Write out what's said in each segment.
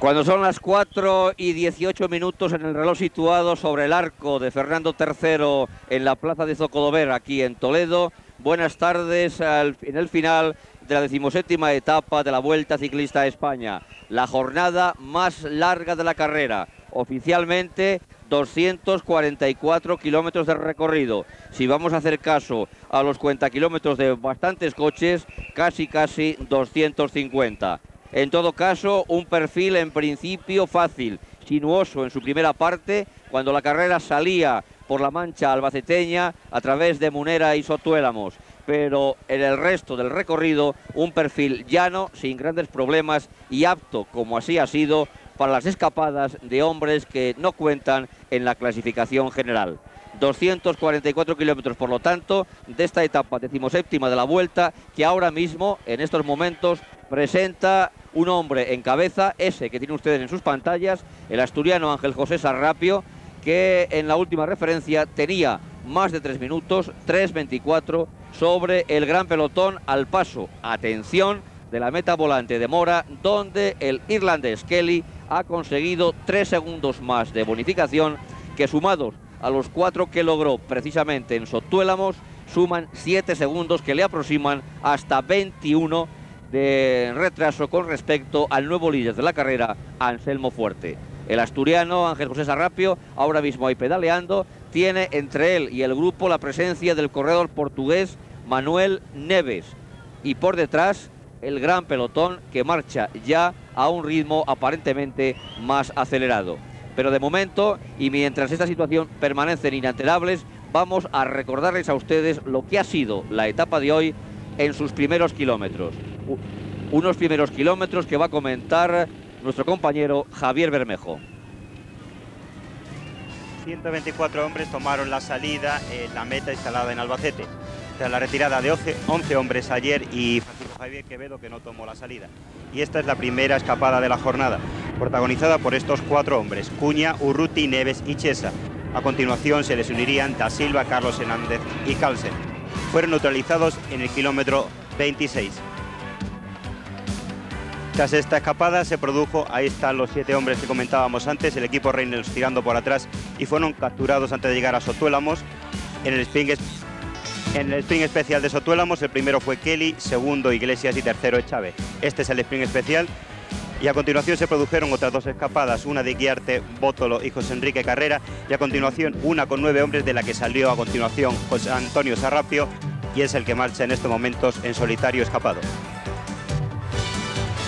Cuando son las 4 y 18 minutos en el reloj situado sobre el arco de Fernando III en la plaza de Zocodover, aquí en Toledo, buenas tardes en el final de la decimoséptima etapa de la Vuelta Ciclista a España, la jornada más larga de la carrera. Oficialmente 244 kilómetros de recorrido. Si vamos a hacer caso a los 40 kilómetros de bastantes coches, casi casi 250. En todo caso, un perfil en principio fácil, sinuoso en su primera parte, cuando la carrera salía por la mancha albaceteña a través de Munera y Sotuélamos. Pero en el resto del recorrido, un perfil llano, sin grandes problemas y apto, como así ha sido, para las escapadas de hombres que no cuentan en la clasificación general. 244 kilómetros, por lo tanto, de esta etapa decimoséptima de la vuelta, que ahora mismo, en estos momentos, presenta un hombre en cabeza, ese que tienen ustedes en sus pantallas, el asturiano Ángel José Sarrapio, que en la última referencia tenía más de tres minutos, 3.24, sobre el gran pelotón al paso. Atención de la meta volante de Mora, donde el irlandés Kelly ha conseguido tres segundos más de bonificación, que sumados a los cuatro que logró precisamente en Sotuélamos, suman siete segundos que le aproximan hasta 21 de retraso con respecto al nuevo líder de la carrera, Anselmo Fuerte. El asturiano Ángel José Sarrapio, ahora mismo ahí pedaleando, tiene entre él y el grupo la presencia del corredor portugués Manuel Neves. Y por detrás, el gran pelotón que marcha ya a un ritmo aparentemente más acelerado. Pero de momento, y mientras esta situación permanecen inalterables, vamos a recordarles a ustedes lo que ha sido la etapa de hoy en sus primeros kilómetros. Unos primeros kilómetros que va a comentar nuestro compañero Javier Bermejo. 124 hombres tomaron la salida en la meta instalada en Albacete. Tras la retirada de 11 hombres ayer y Francisco Javier Quevedo que no tomó la salida. Y esta es la primera escapada de la jornada, protagonizada por estos cuatro hombres, Cuña, Urruti, Neves y Chesa. A continuación se les unirían Da Silva, Carlos Hernández y Carlsen fueron neutralizados en el kilómetro 26. Tras esta escapada se produjo, ahí están los siete hombres que comentábamos antes, el equipo Reynolds tirando por atrás y fueron capturados antes de llegar a Sotuélamos. En el sprint, en el sprint especial de Sotuélamos el primero fue Kelly, segundo Iglesias y tercero Chávez. Este es el sprint especial y a continuación se produjeron otras dos escapadas, una de Guiarte, Bótolo y José Enrique Carrera y a continuación una con nueve hombres de la que salió a continuación José Antonio Sarrapio y es el que marcha en estos momentos en solitario escapado.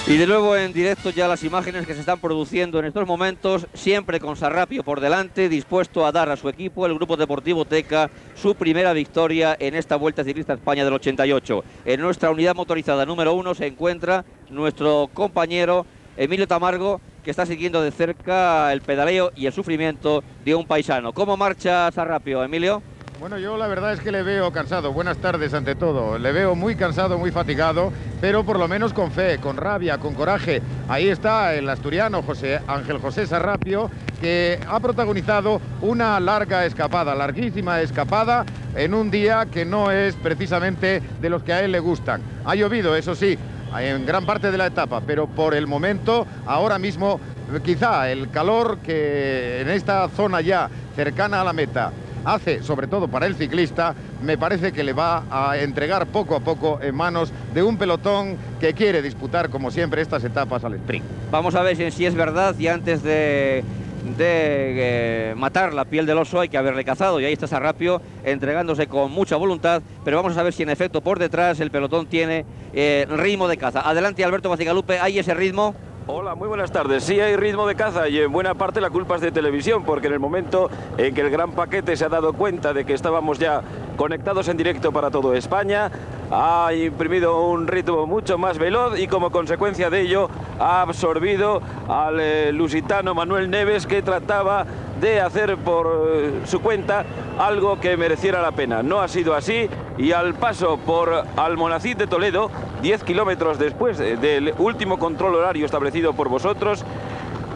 Y de nuevo en directo ya las imágenes que se están produciendo en estos momentos, siempre con Sarrapio por delante, dispuesto a dar a su equipo, el Grupo Deportivo Teca, su primera victoria en esta Vuelta Ciclista España del 88. En nuestra unidad motorizada número uno se encuentra nuestro compañero Emilio Tamargo, que está siguiendo de cerca el pedaleo y el sufrimiento de un paisano. ¿Cómo marcha Sarrapio, Emilio? Bueno, yo la verdad es que le veo cansado. Buenas tardes ante todo. Le veo muy cansado, muy fatigado, pero por lo menos con fe, con rabia, con coraje. Ahí está el asturiano José Ángel José Sarrapio, que ha protagonizado una larga escapada, larguísima escapada, en un día que no es precisamente de los que a él le gustan. Ha llovido, eso sí, en gran parte de la etapa, pero por el momento, ahora mismo, quizá el calor que en esta zona ya cercana a la meta hace, sobre todo para el ciclista, me parece que le va a entregar poco a poco en manos de un pelotón que quiere disputar, como siempre, estas etapas al sprint. Vamos a ver si es verdad y antes de de eh, matar la piel del oso hay que haberle cazado y ahí está Sarrapio entregándose con mucha voluntad, pero vamos a saber si en efecto por detrás el pelotón tiene eh, ritmo de caza. Adelante Alberto Bacigalupe, ¿hay ese ritmo? Hola, muy buenas tardes. Sí hay ritmo de caza y en buena parte la culpa es de televisión, porque en el momento en que el gran paquete se ha dado cuenta de que estábamos ya conectados en directo para todo España, ha imprimido un ritmo mucho más veloz y como consecuencia de ello ha absorbido al eh, lusitano Manuel Neves que trataba de hacer por eh, su cuenta algo que mereciera la pena. No ha sido así y al paso por Almonacid de Toledo, 10 kilómetros después del último control horario establecido por vosotros,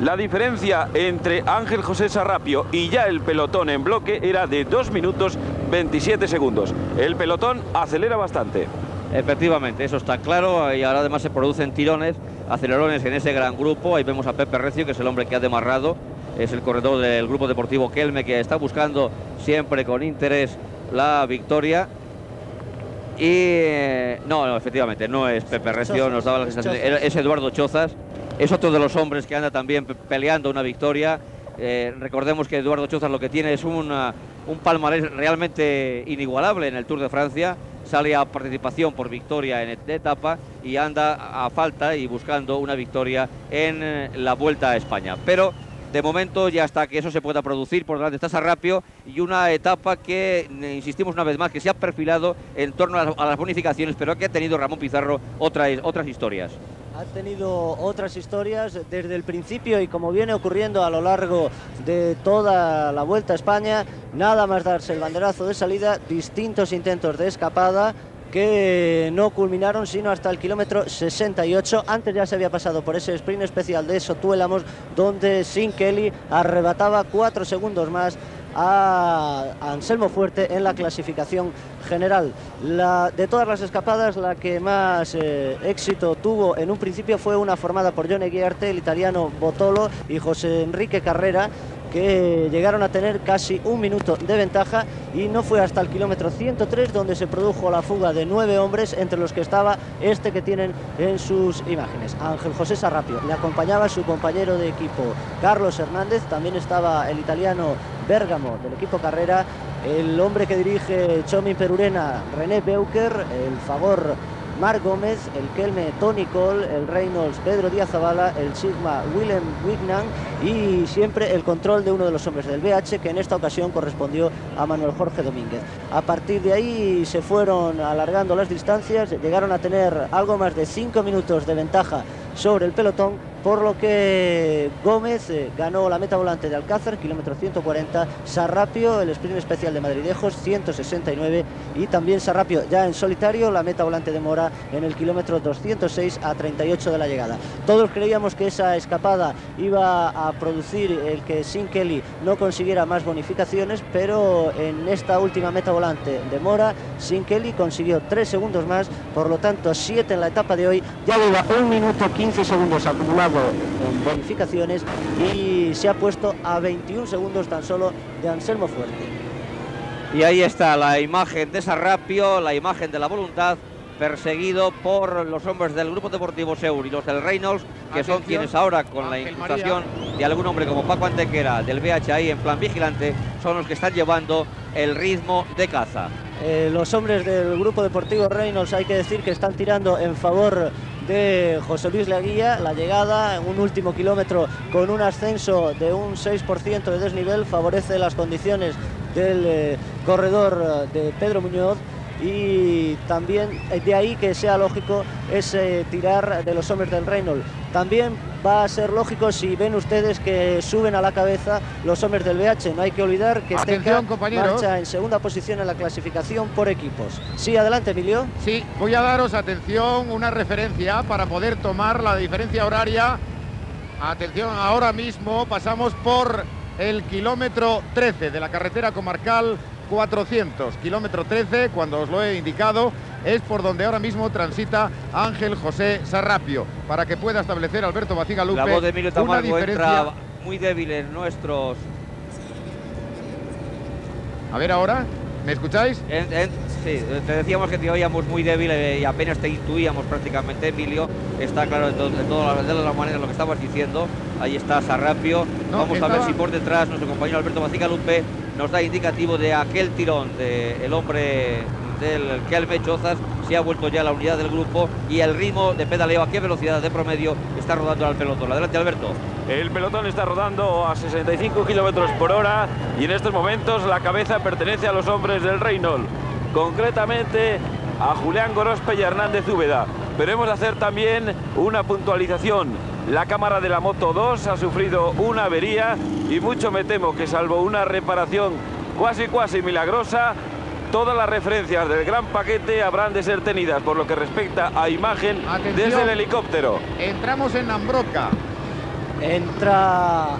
la diferencia entre Ángel José Sarrapio y ya el pelotón en bloque era de 2 minutos 27 segundos. El pelotón acelera bastante. Efectivamente, eso está claro y ahora además se producen tirones, acelerones en ese gran grupo. Ahí vemos a Pepe Recio, que es el hombre que ha demarrado, es el corredor del grupo deportivo Kelme, que está buscando siempre con interés la victoria. Y eh, no, no, efectivamente, no es Pepe Recio, nos daba la sensación, es Eduardo Chozas, es otro de los hombres que anda también peleando una victoria. Eh, recordemos que Eduardo Chozas lo que tiene es una, un palmarés realmente inigualable en el Tour de Francia. Sale a participación por victoria en etapa y anda a falta y buscando una victoria en eh, la Vuelta a España. Pero de momento ya hasta que eso se pueda producir por delante. Está Sarrapio y una etapa que insistimos una vez más que se ha perfilado en torno a las, bonificaciones pero que ha tenido Ramón Pizarro otras, otras historias. Ha tenido otras historias desde el principio y como viene ocurriendo a lo largo de toda la Vuelta a España, nada más darse el banderazo de salida, distintos intentos de escapada que no culminaron sino hasta el kilómetro 68. Antes ya se había pasado por ese sprint especial de Sotuélamos, donde Sin Kelly arrebataba cuatro segundos más a Anselmo Fuerte en la clasificación general. La, de todas las escapadas, la que más eh, éxito tuvo en un principio fue una formada por Johnny Guiarte, el italiano Botolo y José Enrique Carrera, que llegaron a tener casi un minuto de ventaja y no fue hasta el kilómetro 103 donde se produjo la fuga de nueve hombres, entre los que estaba este que tienen en sus imágenes, Ángel José Sarrapio. Le acompañaba su compañero de equipo Carlos Hernández, también estaba el italiano Bérgamo del equipo Carrera, el hombre que dirige Chomi Perurena, René Beuker, el favor Marc Gómez, el Kelme Tony Cole, el Reynolds Pedro Díaz Zavala, el Sigma Willem Wignan y siempre el control de uno de los hombres del BH que en esta ocasión correspondió a Manuel Jorge Domínguez. A partir de ahí se fueron alargando las distancias, llegaron a tener algo más de cinco minutos de ventaja sobre el pelotón, por lo que Gómez eh, ganó la meta volante de Alcázar, kilómetro 140, Sarrapio, el sprint especial de Madridejos, 169, y también Sarrapio ya en solitario, la meta volante de Mora en el kilómetro 206 a 38 de la llegada. Todos creíamos que esa escapada iba a producir el que Sin Kelly no consiguiera más bonificaciones, pero en esta última meta volante de Mora, Sin Kelly consiguió 3 segundos más, por lo tanto 7 en la etapa de hoy, ya lleva un minuto 15 15 segundos acumulado en bonificaciones y se ha puesto a 21 segundos tan solo de Anselmo Fuerte. Y ahí está la imagen de Sarrapio, la imagen de la voluntad, perseguido por los hombres del Grupo Deportivo Seur y los del Reynolds, que son quienes ahora, con la imputación de algún hombre como Paco Antequera del BHI en plan vigilante, son los que están llevando el ritmo de caza. Eh, los hombres del Grupo Deportivo Reynolds hay que decir que están tirando en favor de José Luis Leguía. La llegada en un último kilómetro con un ascenso de un 6% de desnivel favorece las condiciones del eh, corredor eh, de Pedro Muñoz y también de ahí que sea lógico ese tirar de los hombres del Reynolds. También va a ser lógico si ven ustedes que suben a la cabeza los hombres del BH. No hay que olvidar que Atención, marcha en segunda posición en la clasificación por equipos. Sí, adelante, Emilio. Sí, voy a daros atención, una referencia para poder tomar la diferencia horaria. Atención, ahora mismo pasamos por el kilómetro 13 de la carretera comarcal 400, kilómetro 13, cuando os lo he indicado, es por donde ahora mismo transita Ángel José Sarrapio, para que pueda establecer Alberto Bacigalupe La voz de Emilio una diferencia muy débil en nuestros... A ver ahora, ¿me escucháis? sí, te decíamos que te oíamos muy débil eh, y apenas te intuíamos prácticamente, Emilio. Está claro de, todas las maneras lo que estabas diciendo. Ahí está Sarrapio. Vamos a ver si por detrás nuestro compañero Alberto Bacigalupe nos da indicativo de aquel tirón del hombre del Kelme Chozas se ha vuelto ya la unidad del grupo y el ritmo de pedaleo a qué velocidad de promedio está rodando al pelotón. Adelante Alberto. El pelotón está rodando a 65 kilómetros por hora y en estos momentos la cabeza pertenece a los hombres del Reynolds, concretamente a Julián Gorospe y Hernández Úbeda. Pero hemos de hacer también una puntualización. La cámara de la Moto 2 ha sufrido una avería y mucho me temo que salvo una reparación cuasi cuasi milagrosa, todas las referencias del gran paquete habrán de ser tenidas por lo que respecta a imagen desde el helicóptero. Entramos en Nambroca. Entra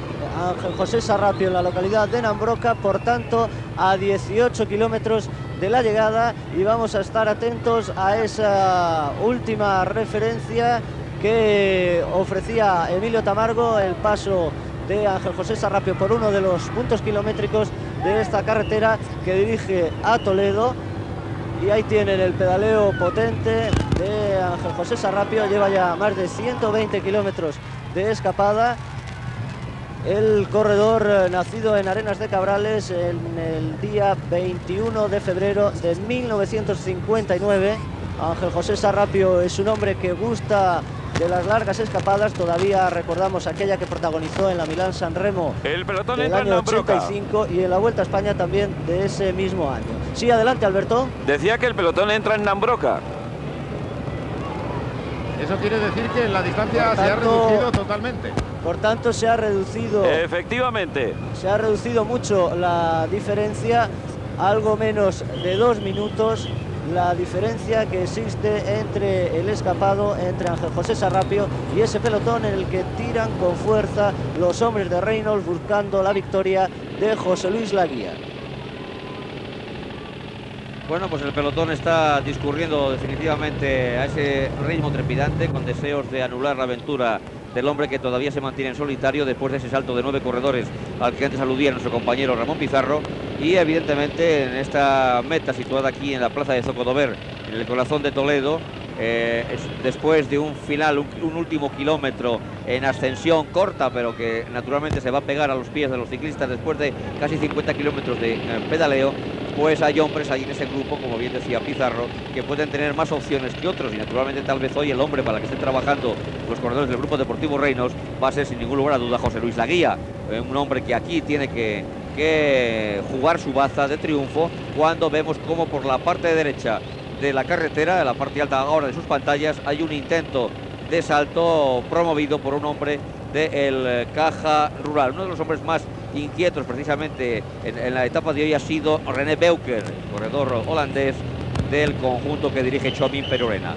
Ángel José Sarrapio en la localidad de Nambroca, por tanto a 18 kilómetros de la llegada y vamos a estar atentos a esa última referencia que ofrecía Emilio Tamargo, el paso de Ángel José Sarrapio por uno de los puntos kilométricos de esta carretera que dirige a Toledo. Y ahí tienen el pedaleo potente de Ángel José Sarrapio, lleva ya más de 120 kilómetros de escapada. El corredor eh, nacido en Arenas de Cabrales en el día 21 de febrero de 1959. Ángel José Sarrapio es un hombre que gusta de las largas escapadas. Todavía recordamos aquella que protagonizó en la Milán San Remo El pelotón del entra en año Nambroca. 85 y en la Vuelta a España también de ese mismo año. Sí, adelante Alberto. Decía que el pelotón entra en Nambroca. Eso quiere decir que la distancia se ha reducido totalmente. Por tanto, se ha reducido, Efectivamente. se ha reducido mucho la diferencia, algo menos de dos minutos. La diferencia que existe entre el escapado, entre Ángel José Sarrapio y ese pelotón en el que tiran con fuerza los hombres de Reynolds buscando la victoria de José Luis Laguía. Bueno, pues el pelotón está discurriendo definitivamente a ese ritmo trepidante con deseos de anular la aventura del hombre que todavía se mantiene en solitario después de ese salto de nueve corredores al que antes aludía nuestro compañero Ramón Pizarro. Y evidentemente en esta meta situada aquí en la plaza de Zocodover, en el corazón de Toledo, eh, es- después de un final, un, un último kilómetro en ascensión corta, pero que naturalmente se va a pegar a los pies de los ciclistas después de casi 50 kilómetros de eh, pedaleo, pues hay hombres ahí en ese grupo, como bien decía Pizarro, que pueden tener más opciones que otros y naturalmente tal vez hoy el hombre para el que estén trabajando los corredores del Grupo Deportivo Reinos va a ser sin ningún lugar a duda José Luis Laguía, eh, un hombre que aquí tiene que, jugar su baza de triunfo cuando vemos como por la parte derecha de la carretera, de la parte alta ahora de sus pantallas, hay un intento de salto promovido por un hombre del eh, Caja Rural. Uno de los hombres más inquietos precisamente en, la etapa de hoy ha sido René Beuker, corredor holandés del conjunto que dirige Chomin Perurena.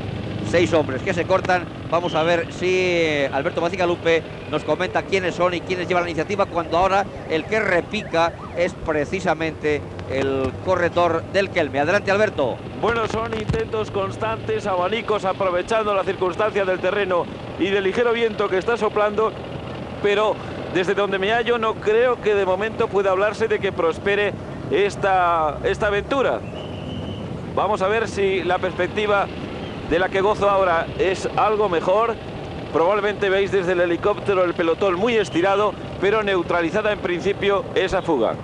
Seis hombres que se cortan. Vamos a ver si eh, Alberto Macigalupe nos comenta quiénes son y quiénes llevan la iniciativa cuando ahora el que repica es precisamente el corredor del Kelme. Adelante Alberto. Bueno, son intentos constantes, abanicos, aprovechando las circunstancias del terreno y del ligero viento que está soplando, pero desde donde me hallo no creo que de momento pueda hablarse de que prospere esta, esta aventura. Vamos a ver si la perspectiva de la que gozo ahora es algo mejor. Probablemente veis desde el helicóptero el pelotón muy estirado, pero neutralizada en principio esa fuga.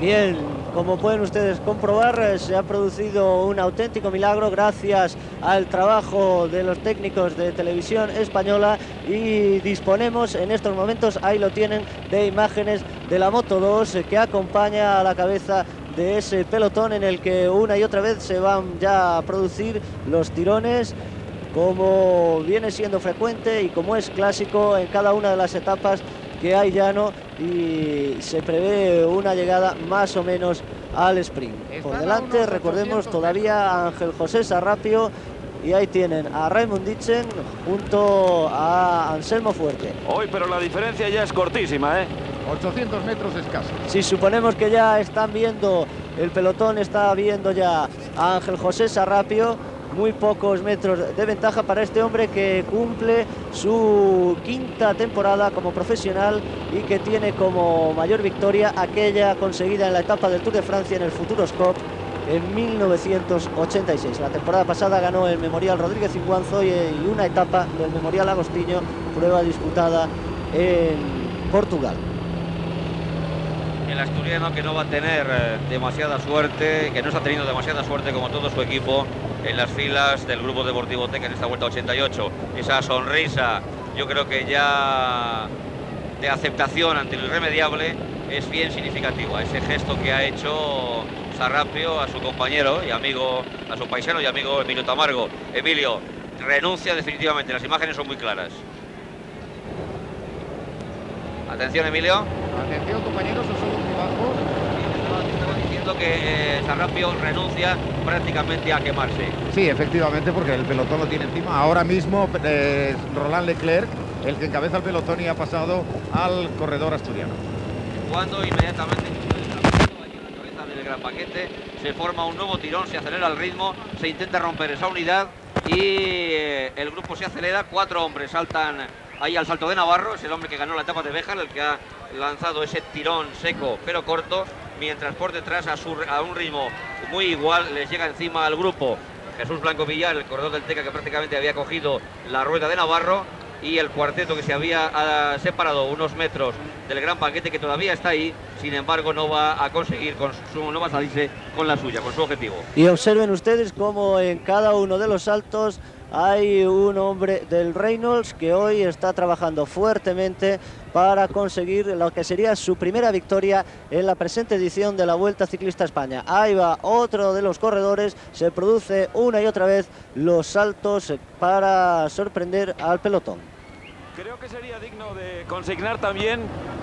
Bien, como pueden ustedes comprobar, eh, se ha producido un auténtico milagro gracias al trabajo de los técnicos de televisión española y disponemos en estos momentos, ahí lo tienen, de imágenes de la Moto 2 eh, que acompaña a la cabeza de ese pelotón en el que una y otra vez se van ya a producir los tirones como viene siendo frecuente y como es clásico en cada una de las etapas que hay llano y se prevé una llegada más o menos al sprint. Por delante, recordemos 800 todavía a Ángel José Sarrapio y ahí tienen a Raymond Ditzen junto a Anselmo Fuerte. Hoy, pero la diferencia ya es cortísima, ¿eh? 800 metros escasos. Si suponemos que ya están viendo, el pelotón está viendo ya a Ángel José Sarrapio, muy pocos metros de ventaja para este hombre que cumple su quinta temporada como profesional y que tiene como mayor victoria aquella conseguida en la etapa del Tour de Francia en el Futuroscope en 1986. La temporada pasada ganó el Memorial Rodríguez Inguanzo y, una etapa del Memorial Agostiño, prueba disputada en Portugal. El asturiano que no va a tener eh, demasiada suerte, que no está teniendo demasiada suerte como todo su equipo en las filas del Grupo Deportivo Teca en esta Vuelta 88. Esa sonrisa, yo creo que ya de aceptación ante lo irremediable es bien significativa. Ese gesto que ha hecho Sarrapio a su compañero y amigo, a su paisano y amigo Emilio Tamargo. Emilio, renuncia definitivamente, las imágenes son muy claras. Atención Emilio. Atención, compañeros, esos son muy bajos. Estaba- que eh, Sarrapio renuncia prácticamente a quemarse. Sí, efectivamente, porque el pelotón lo tiene encima. Ahora mismo eh, Roland Leclerc, el que encabeza el pelotón y ha pasado al corredor asturiano. Cuando inmediatamente allí en la cabeza del gran paquete, se forma un nuevo tirón, se acelera el ritmo, se intenta romper esa unidad y eh, el grupo se acelera, cuatro hombres saltan ahí al salto de Navarro, es el hombre que ganó la etapa de Béjar, el que ha lanzado ese tirón seco pero corto, mientras por detrás a, un ritmo muy igual les llega encima al grupo Jesús Blanco Villar, el corredor del Teca que prácticamente había cogido la rueda de Navarro y el cuarteto que se había ah, separado unos metros del gran paquete que todavía está ahí, sin embargo no va a conseguir, con no va a salirse con la suya, con su objetivo. Y observen ustedes cómo en cada uno de los saltos hay un hombre del Reynolds que hoy está trabajando fuertemente para conseguir lo que sería su primera victoria en la presente edición de la Vuelta Ciclista España. Ahí va otro de los corredores, se produce una y otra vez los saltos para sorprender al pelotón. Creo que sería digno de consignar también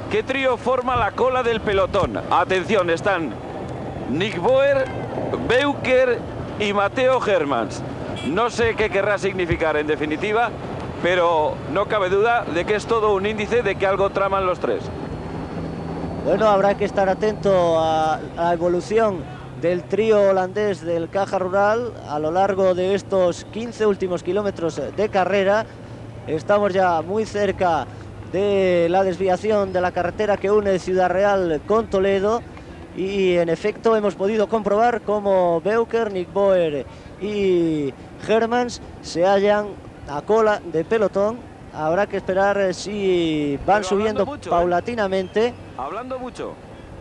qué trío forma la cola del pelotón. Atención, están Nick Boer, Beuker y Mateo Germans. No sé qué querrá significar en definitiva, pero no cabe duda de que es todo un índice de que algo traman los tres. Bueno, habrá que estar atento a, la evolución del trío holandés del Caja Rural a lo largo de estos 15 últimos kilómetros de carrera. Estamos ya muy cerca de la desviación de la carretera que une Ciudad Real con Toledo y en efecto hemos podido comprobar cómo Beuker, Nick Boer y Germans se hallan a cola de pelotón. Habrá que esperar eh, si van subiendo ¿eh? paulatinamente. Hablando mucho.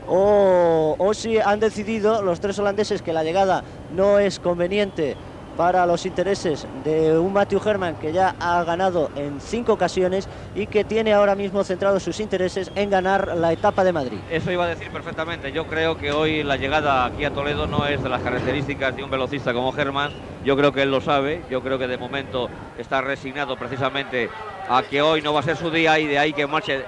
O, o si han decidido los tres holandeses que la llegada no es conveniente para los intereses de un Matthew Herman que ya ha ganado en cinco ocasiones y que tiene ahora mismo centrados sus intereses en ganar la etapa de Madrid. Eso iba a decir perfectamente. Yo creo que hoy la llegada aquí a Toledo no es de las características de un velocista como Herman. Yo creo que él lo sabe. Yo creo que de momento está resignado precisamente a que hoy no va a ser su día y de ahí que marche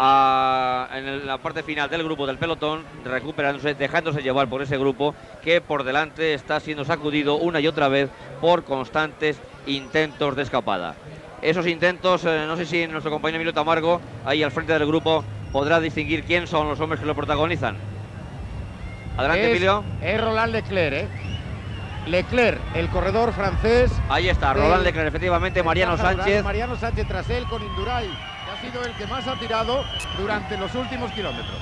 en la parte final del grupo del pelotón, recuperándose, dejándose llevar por ese grupo que por delante está siendo sacudido una y otra vez por constantes intentos de escapada. Esos intentos, eh, no sé si nuestro compañero Emilio Tamargo, ahí al frente del grupo, podrá distinguir quién son los hombres que lo protagonizan. Adelante, Emilio. Es Roland Leclerc, ¿eh? Leclerc, el corredor francés. Ahí está, Roland Leclerc, efectivamente, Mariano Sánchez. Mariano Sánchez tras él con Induray sido el que más ha tirado durante los últimos kilómetros.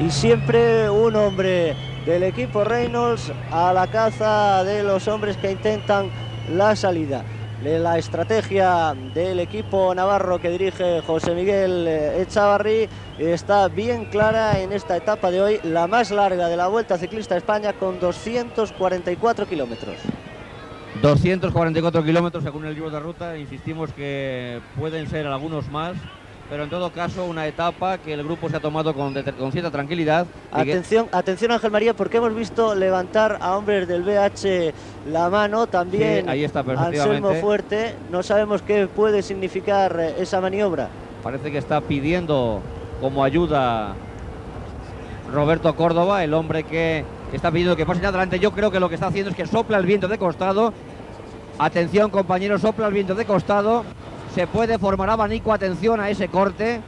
Y siempre un hombre del equipo Reynolds a la caza de los hombres que intentan la salida. La estrategia del equipo navarro que dirige José Miguel eh, Echavarri está bien clara en esta etapa de hoy, la más larga de la Vuelta Ciclista España con 244 kilómetros. 244 kilómetros según el libro de ruta, insistimos que pueden ser algunos más, pero en todo caso una etapa que el grupo se ha tomado con, cierta tranquilidad. Atención, atención Ángel María, porque hemos visto levantar a hombres del BH la mano, también ahí está Anselmo Fuerte, no sabemos qué puede significar eh, esa maniobra. Parece que está pidiendo como ayuda Roberto Córdoba, el hombre que está pidiendo que pase adelante. Yo creo que lo que está haciendo es que sopla el viento de costado. Atención, compañeros, sopla el viento de costado. Se puede formar abanico, atención a ese corte.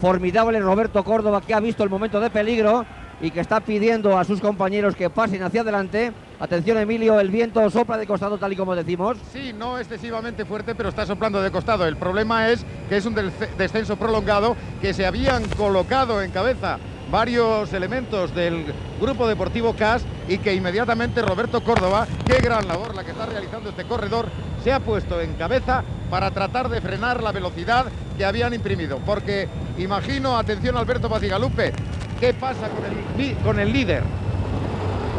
Formidable Roberto Córdoba que ha visto el momento de peligro y que está pidiendo a sus compañeros que pasen hacia adelante. Atención Emilio, el viento sopla de costado tal y como decimos. Sí, no excesivamente fuerte, pero está soplando de costado. El problema es que es un descenso prolongado que se habían colocado en cabeza varios elementos del grupo deportivo CAS y que inmediatamente Roberto Córdoba, qué gran labor la que está realizando este corredor, se ha puesto en cabeza para tratar de frenar la velocidad que habían imprimido. Porque imagino, atención Alberto Pacigalupe, ¿qué pasa con el, con el líder?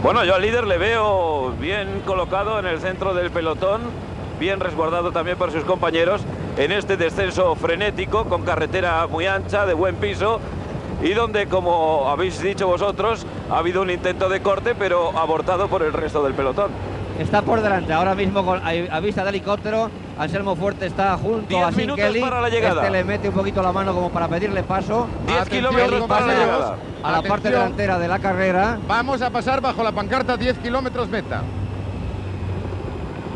Bueno, yo al líder le veo bien colocado en el centro del pelotón, bien resguardado también por sus compañeros en este descenso frenético con carretera muy ancha, de buen piso y donde, como habéis dicho vosotros, ha habido un intento de corte, pero abortado por el resto del pelotón. Está por delante, ahora mismo con, a, vista de helicóptero, Anselmo Fuerte está junto a Sin Kelly. para la llegada. Este le mete un poquito la mano como para pedirle paso. 10 kilómetros para la llegada. A la parte delantera de la carrera. Vamos a pasar bajo la pancarta 10 kilómetros meta.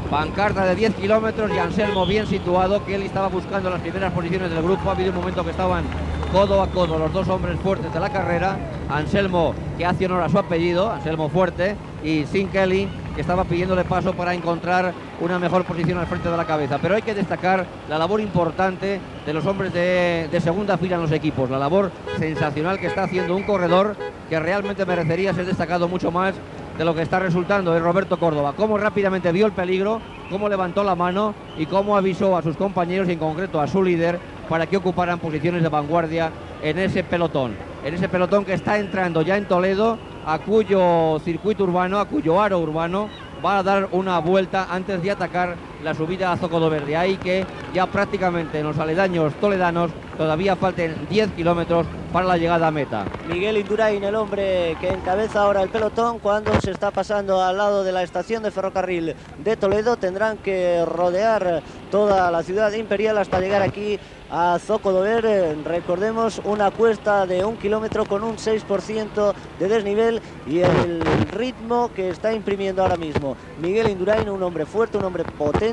Pancarta de 10 kilómetros y Anselmo bien situado, que él estaba buscando las primeras posiciones del grupo. Ha habido un momento que estaban codo a codo los dos hombres fuertes de la carrera, Anselmo que hace honor a su apellido, Anselmo Fuerte, y Sin Kelly que estaba pidiéndole paso para encontrar una mejor posición al frente de la cabeza. Pero hay que destacar la labor importante de los hombres de, de segunda fila en los equipos, la labor sensacional que está haciendo un corredor que realmente merecería ser destacado mucho más de lo que está resultando es Roberto Córdoba. Cómo rápidamente vio el peligro, cómo levantó la mano y cómo avisó a sus compañeros y en concreto a su líder para que ocuparan posiciones de vanguardia en ese pelotón. En ese pelotón que está entrando ya en Toledo, a cuyo circuito urbano, a cuyo aro urbano va a dar una vuelta antes de atacar la subida a Zocodo Verde. Ahí que ya prácticamente en los aledaños toledanos todavía falten 10 kilómetros para la llegada a meta. Miguel Indurain, el hombre que encabeza ahora el pelotón, cuando se está pasando al lado de la estación de ferrocarril de Toledo, tendrán que rodear toda la ciudad imperial hasta llegar aquí a Zocodover. Recordemos una cuesta de un kilómetro con un 6% de desnivel y el ritmo que está imprimiendo ahora mismo. Miguel Indurain, un hombre fuerte, un hombre potente,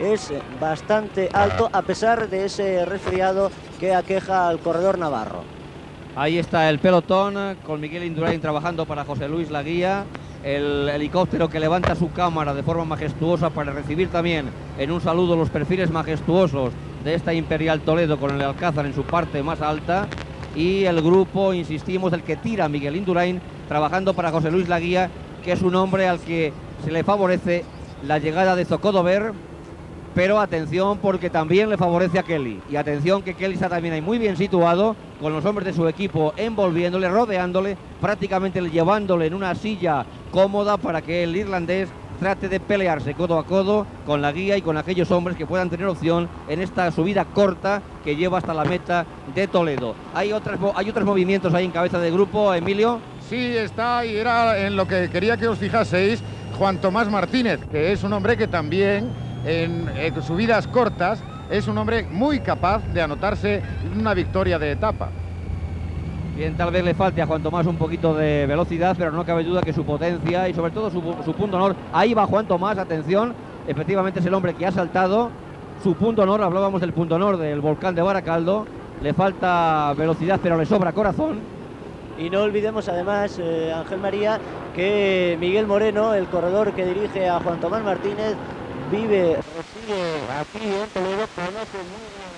es bastante alto a pesar de ese resfriado que aqueja al corredor navarro. Ahí está el pelotón con Miguel Indurain trabajando para José Luis Laguía. El helicóptero que levanta su cámara de forma majestuosa para recibir también en un saludo los perfiles majestuosos de esta Imperial Toledo con el Alcázar en su parte más alta. Y el grupo, insistimos, el que tira Miguel Indurain trabajando para José Luis Laguía, que es un hombre al que se le favorece la llegada de Zocodover, pero atención porque también le favorece a Kelly. Y atención que Kelly está también ahí muy bien situado, con los hombres de su equipo envolviéndole, rodeándole, prácticamente llevándole en una silla cómoda para que el irlandés trate de pelearse codo a codo con la guía y con aquellos hombres que puedan tener opción en esta subida corta que lleva hasta la meta de Toledo. Hay, otras, hay otros movimientos ahí en cabeza de grupo, Emilio. Sí, está y era en lo que quería que os fijaseis Juan Tomás Martínez, que es un hombre que también en, en subidas cortas es un hombre muy capaz de anotarse una victoria de etapa. Bien, tal vez le falte a Juan Tomás un poquito de velocidad, pero no cabe duda que su potencia y sobre todo su, su punto honor. Ahí va Juan Tomás, atención, efectivamente es el hombre que ha saltado. Su punto honor, hablábamos del punto honor del volcán de Baracaldo. Le falta velocidad, pero le sobra corazón. Y no olvidemos además, eh, Ángel María, que Miguel Moreno, el corredor que dirige a Juan Tomás Martínez, vive, reside aquí en Toledo, conoce muy bien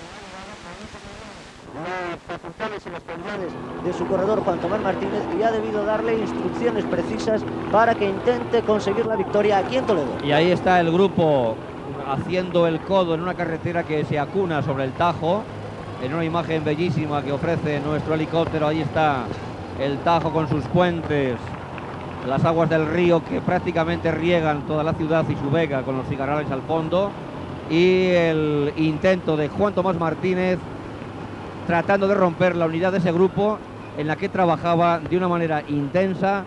las facultades y las cualidades de su corredor Juan Tomás Martínez y ha debido darle instrucciones precisas para que intente conseguir la victoria aquí en Toledo. Y ahí está el grupo haciendo el codo en una carretera que se acuna sobre el Tajo, en una imagen bellísima que ofrece nuestro helicóptero. Ahí está el Tajo con sus puentes, las aguas del río que prácticamente riegan toda la ciudad y su vega con los cigarrales al fondo. Y el intento de Juan Tomás Martínez tratando de romper la unidad de ese grupo en la que trabajaba de una manera intensa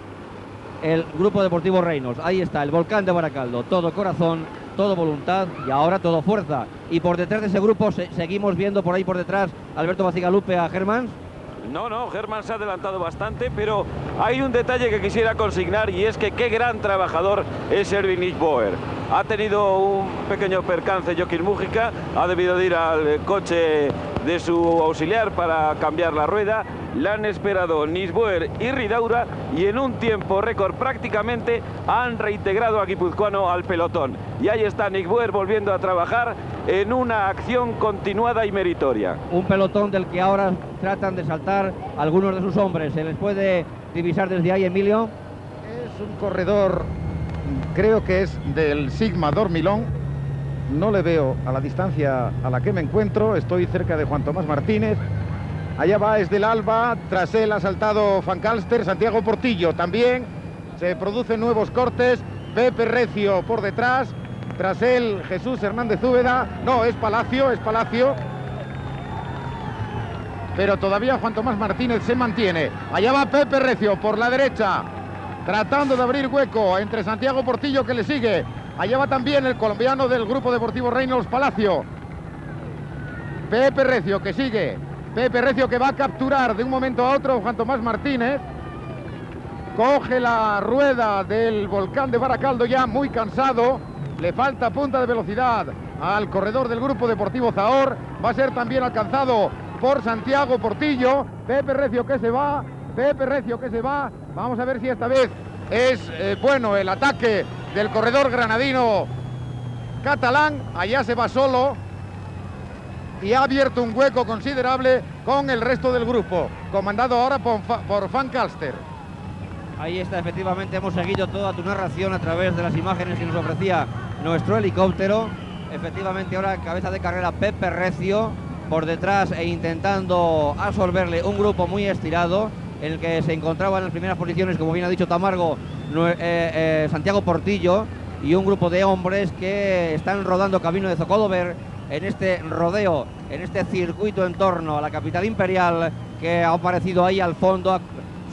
el Grupo Deportivo Reinos. Ahí está el volcán de Baracaldo, todo corazón, todo voluntad y ahora todo fuerza. Y por detrás de ese grupo se seguimos viendo por ahí por detrás Alberto Bacigalupe a Germán. No, no, Germán se ha adelantado bastante, pero hay un detalle que quisiera consignar y es que qué gran trabajador es Erwin Boer. Ha tenido un pequeño percance Joaquín Mújica, ha debido de ir al coche de su auxiliar para cambiar la rueda. La han esperado Nisboer y Ridaura y en un tiempo récord prácticamente han reintegrado a Guipuzcoano al pelotón. Y ahí está Nick Boer volviendo a trabajar en una acción continuada y meritoria. Un pelotón del que ahora tratan de saltar algunos de sus hombres. ¿Se les puede divisar desde ahí, Emilio? Es un corredor, creo que es del Sigma Dormilón. No le veo a la distancia a la que me encuentro. Estoy cerca de Juan Tomás Martínez. Allá va es del Alba, tras él ha saltado Fancalster, Santiago Portillo también. Se producen nuevos cortes. Pepe Recio por detrás. Tras él Jesús Hernández Úbeda. No, es Palacio, es Palacio. Pero todavía Juan Tomás Martínez se mantiene. Allá va Pepe Recio por la derecha. Tratando de abrir hueco entre Santiago Portillo que le sigue. Allá va también el colombiano del Grupo Deportivo Reynolds Palacio. Pepe Recio que sigue. Pepe Recio que va a capturar de un momento a otro Juan Tomás Martínez. Coge la rueda del volcán de Baracaldo ya muy cansado. Le falta punta de velocidad al corredor del Grupo Deportivo Zahor. Va a ser también alcanzado por Santiago Portillo. Pepe Recio que se va, Pepe Recio que se va. Vamos a ver si esta vez es eh, bueno el ataque del corredor granadino catalán. Allá se va solo y ha abierto un hueco considerable con el resto del grupo, comandado ahora por, por Van Calster. Ahí está, efectivamente, hemos seguido toda tu narración a través de las imágenes que nos ofrecía nuestro helicóptero. Efectivamente, ahora cabeza de carrera Pepe Recio por detrás e intentando absorberle un grupo muy estirado en el que se encontraban en las primeras posiciones, como bien ha dicho Tamargo, eh, eh, Santiago Portillo y un grupo de hombres que están rodando camino de Zocodover en este rodeo, en este circuito en torno a la capital imperial que ha aparecido ahí al fondo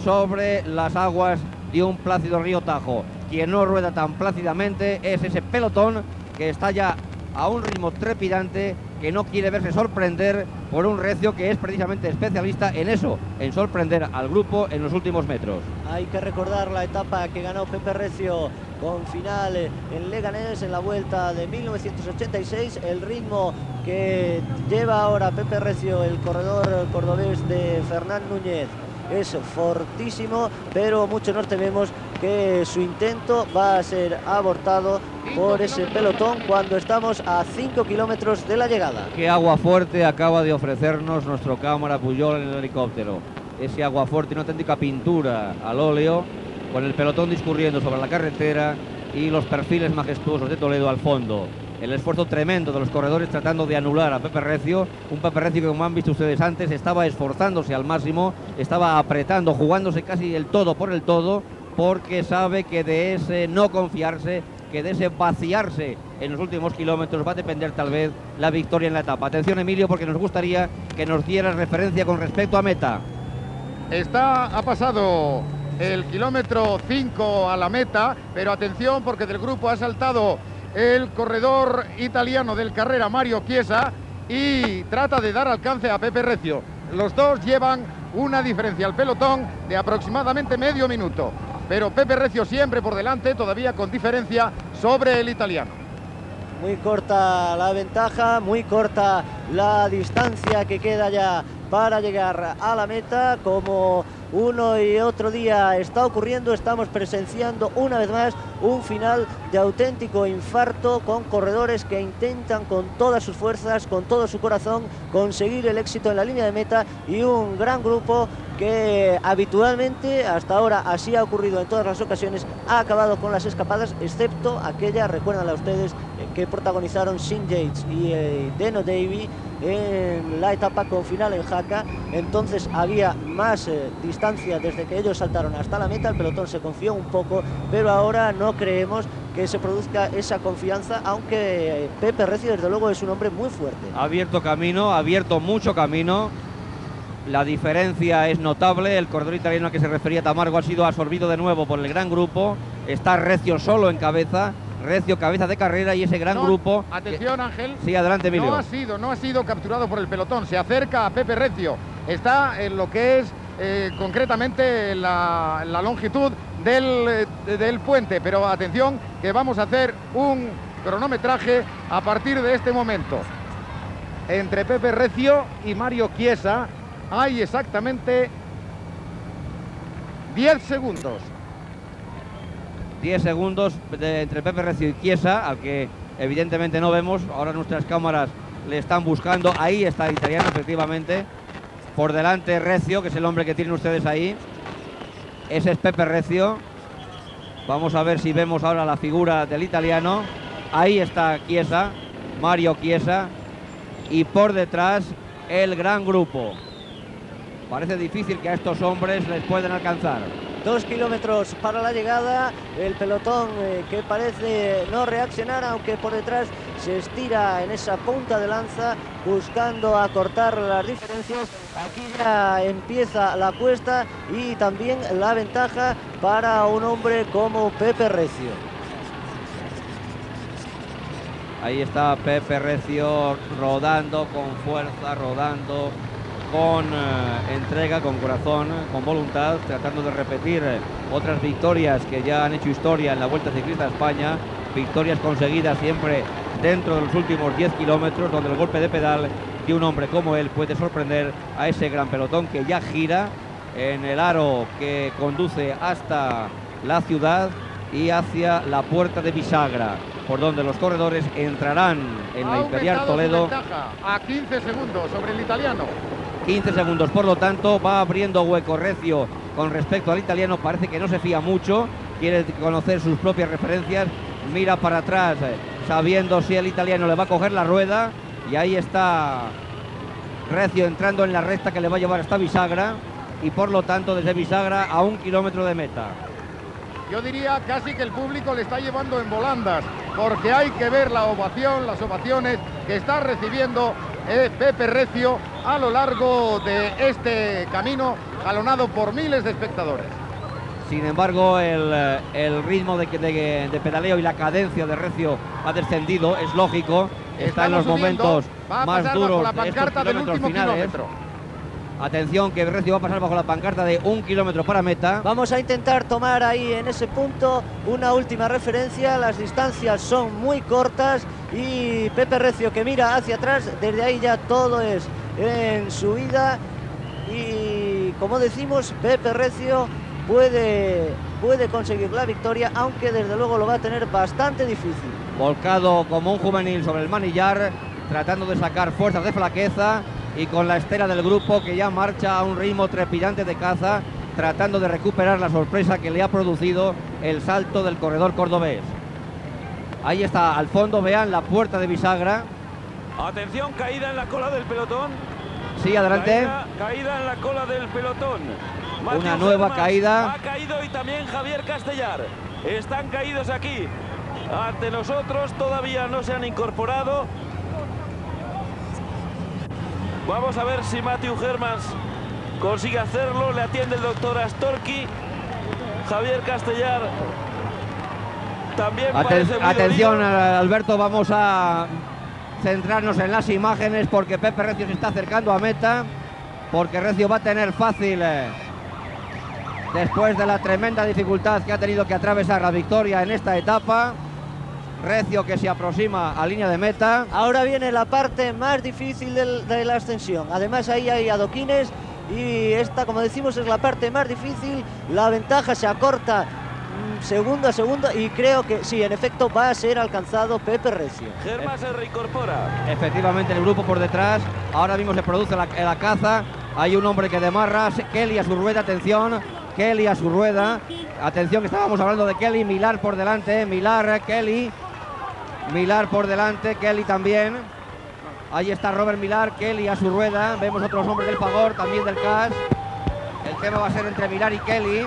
sobre las aguas de un plácido río Tajo. Quien no rueda tan plácidamente es ese pelotón que está ya a un ritmo trepidante que no quiere verse sorprender por un recio que es precisamente especialista en eso, en sorprender al grupo en los últimos metros. Hay que recordar la etapa que ganó Pepe Recio con final en Leganés en la vuelta de 1986, el ritmo que lleva ahora Pepe Recio, el corredor cordobés de Fernán Núñez es fortísimo, pero mucho nos tememos que su intento va a ser abortado por ese pelotón cuando estamos a 5 kilómetros de la llegada. Qué agua fuerte acaba de ofrecernos nuestro cámara Puyol en el helicóptero. Ese agua fuerte, una auténtica pintura al óleo, con el pelotón discurriendo sobre la carretera y los perfiles majestuosos de Toledo al fondo el esfuerzo tremendo de los corredores tratando de anular a Pepe Recio, un Pepe Recio que como han visto ustedes antes estaba esforzándose al máximo, estaba apretando, jugándose casi el todo por el todo, porque sabe que de ese no confiarse, que de ese vaciarse en los últimos kilómetros va a depender tal vez la victoria en la etapa. Atención Emilio porque nos gustaría que nos diera referencia con respecto a meta. Está, ha pasado el kilómetro 5 a la meta, pero atención porque del grupo ha saltado el corredor italiano del carrera Mario Chiesa y trata de dar alcance a Pepe Recio. Los dos llevan una diferencia al pelotón de aproximadamente medio minuto, pero Pepe Recio siempre por delante, todavía con diferencia sobre el italiano. Muy corta la ventaja, muy corta la distancia que queda ya para llegar a la meta, como uno y otro día está ocurriendo, estamos presenciando una vez más un final de auténtico infarto con corredores que intentan con todas sus fuerzas, con todo su corazón, conseguir el éxito en la línea de meta y un gran grupo que habitualmente, hasta ahora así ha ocurrido en todas las ocasiones, ha acabado con las escapadas, excepto aquella, recuérdanla ustedes, que protagonizaron Sin Yates y eh, Deno Davy en la etapa con final en Jaca. Entonces había más eh, distancia desde que ellos saltaron hasta la meta. El pelotón se confió un poco, pero ahora no creemos que se produzca esa confianza, aunque eh, Pepe Recio desde luego es un hombre muy fuerte. Ha abierto camino, ha abierto mucho camino. La diferencia es notable. El corredor italiano al que se refería Tamargo ha sido absorbido de nuevo por el gran grupo. Está Recio solo en cabeza Recio, cabeza de carrera y ese gran grupo. Atención, Ángel. Sí, adelante, Emilio. No ha sido, no ha sido capturado por el pelotón. Se acerca a Pepe Recio. Está en lo que es eh, concretamente la, longitud del, eh, del puente. Pero atención, que vamos a hacer un cronometraje a partir de este momento. Entre Pepe Recio y Mario Chiesa hay exactamente 10 segundos. 10 segundos entre Pepe Recio y Chiesa, al que evidentemente no vemos. Ahora nuestras cámaras le están buscando. Ahí está el italiano, efectivamente. Por delante Recio, que es el hombre que tienen ustedes ahí. Ese es Pepe Recio. Vamos a ver si vemos ahora la figura del italiano. Ahí está Chiesa, Mario Chiesa. Y por detrás el gran grupo. Parece difícil que a estos hombres les puedan alcanzar. Dos kilómetros para la llegada, el pelotón eh, que parece no reaccionar, aunque por detrás se estira en esa punta de lanza buscando acortar las diferencias. Aquí ya empieza la cuesta y también la ventaja para un hombre como Pepe Recio. Ahí está Pepe Recio rodando con fuerza, rodando con eh, entrega, con corazón, con voluntad, tratando de repetir otras victorias que ya han hecho historia en la Vuelta Ciclista a España, victorias conseguidas siempre dentro de los últimos 10 kilómetros, donde el golpe de pedal que un hombre como él puede sorprender a ese gran pelotón que ya gira en el aro que conduce hasta la ciudad y hacia la puerta de bisagra, por donde los corredores entrarán en la Imperial Toledo. A 15 segundos sobre el italiano. 15 segundos, por lo tanto, va abriendo hueco recio con respecto al italiano. Parece que no se fía mucho, quiere conocer sus propias referencias, mira para atrás, eh, sabiendo si el italiano le va a coger la rueda. Y ahí está Recio entrando en la recta que le va a llevar hasta Bisagra y por lo tanto desde Bisagra a un kilómetro de meta. Yo diría casi que el público le está llevando en volandas, porque hay que ver la ovación, las ovaciones que está recibiendo eh, Pepe Recio a lo largo de este camino jalonado por miles de espectadores. Sin embargo, el, eh, el ritmo de, de, de, pedaleo y la cadencia de Recio ha descendido, es lógico, está en los subiendo, momentos va a más pasar duros bajo la de estos pancarta del último finales. kilómetro. Atención que Recio va a pasar bajo la pancarta de un kilómetro para meta. Vamos a intentar tomar ahí en ese punto una última referencia. Las distancias son muy cortas y Pepe Recio que mira hacia atrás, desde ahí ya todo es en subida y como decimos, Pepe Recio puede, puede conseguir la victoria, aunque desde luego lo va a tener bastante difícil. Volcado como un juvenil sobre el manillar, tratando de sacar fuerzas de flaqueza y con la estela del grupo que ya marcha a un ritmo trepidante de caza, tratando de recuperar la sorpresa que le ha producido el salto del corredor cordobés. Ahí está, al fondo, vean la puerta de bisagra. Atención, caída en la cola del pelotón. Sí, adelante. Caída, caída en la cola del pelotón. Una nueva caída. Ha caído y también Javier Castellar. Están caídos aquí. Ante nosotros todavía no se han incorporado. Vamos a ver si Matthew Hermans consigue hacerlo. Le atiende el doctor Astorki. Javier Castellar también Aten- parece muy atención, dolido. Alberto, vamos a centrarnos en las imágenes porque Pepe Recio se está acercando a meta, porque Recio va a tener fácil, eh, después de la tremenda dificultad que ha tenido que atravesar la victoria en esta etapa, Recio que se aproxima a línea de meta. Ahora viene la parte más difícil de la ascensión. Además ahí hay adoquines y esta, como decimos, es la parte más difícil. La ventaja se acorta segundo a segundo y creo que sí, en efecto va a ser alcanzado Pepe Recio. Germán se reincorpora. Efectivamente, el grupo por detrás. Ahora mismo se produce la, la caza. Hay un hombre que demarra. Kelly a su rueda, atención. Kelly a su rueda. Atención que estábamos hablando de Kelly. Milar por delante. Milar, Kelly. Milar por delante. Kelly también. Ahí está Robert Milar. Kelly a su rueda. Vemos otros hombres del Fagor, también del CAS. El tema va a ser entre Milar y Kelly.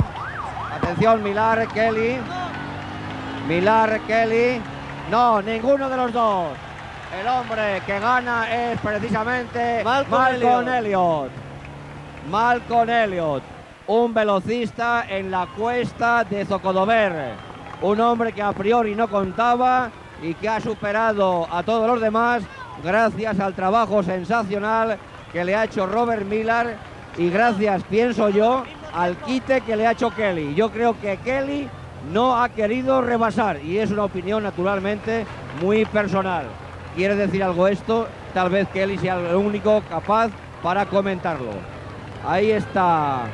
Atención, Milar, Kelly. Milar, Kelly. No, ninguno de los dos. El hombre que gana es precisamente Malcolm Malcolm Elliott. Elliott. Malcolm Elliott, un velocista en la cuesta de Zocodover. Un hombre que a priori no contaba y que ha superado a todos los demás gracias al trabajo sensacional que le ha hecho Robert Miller y gracias, pienso yo, al quite que le ha hecho Kelly. Yo creo que Kelly no ha querido rebasar y es una opinión naturalmente muy personal. ¿Quiere decir algo esto? Tal vez Kelly sea el único capaz para comentarlo. Ahí está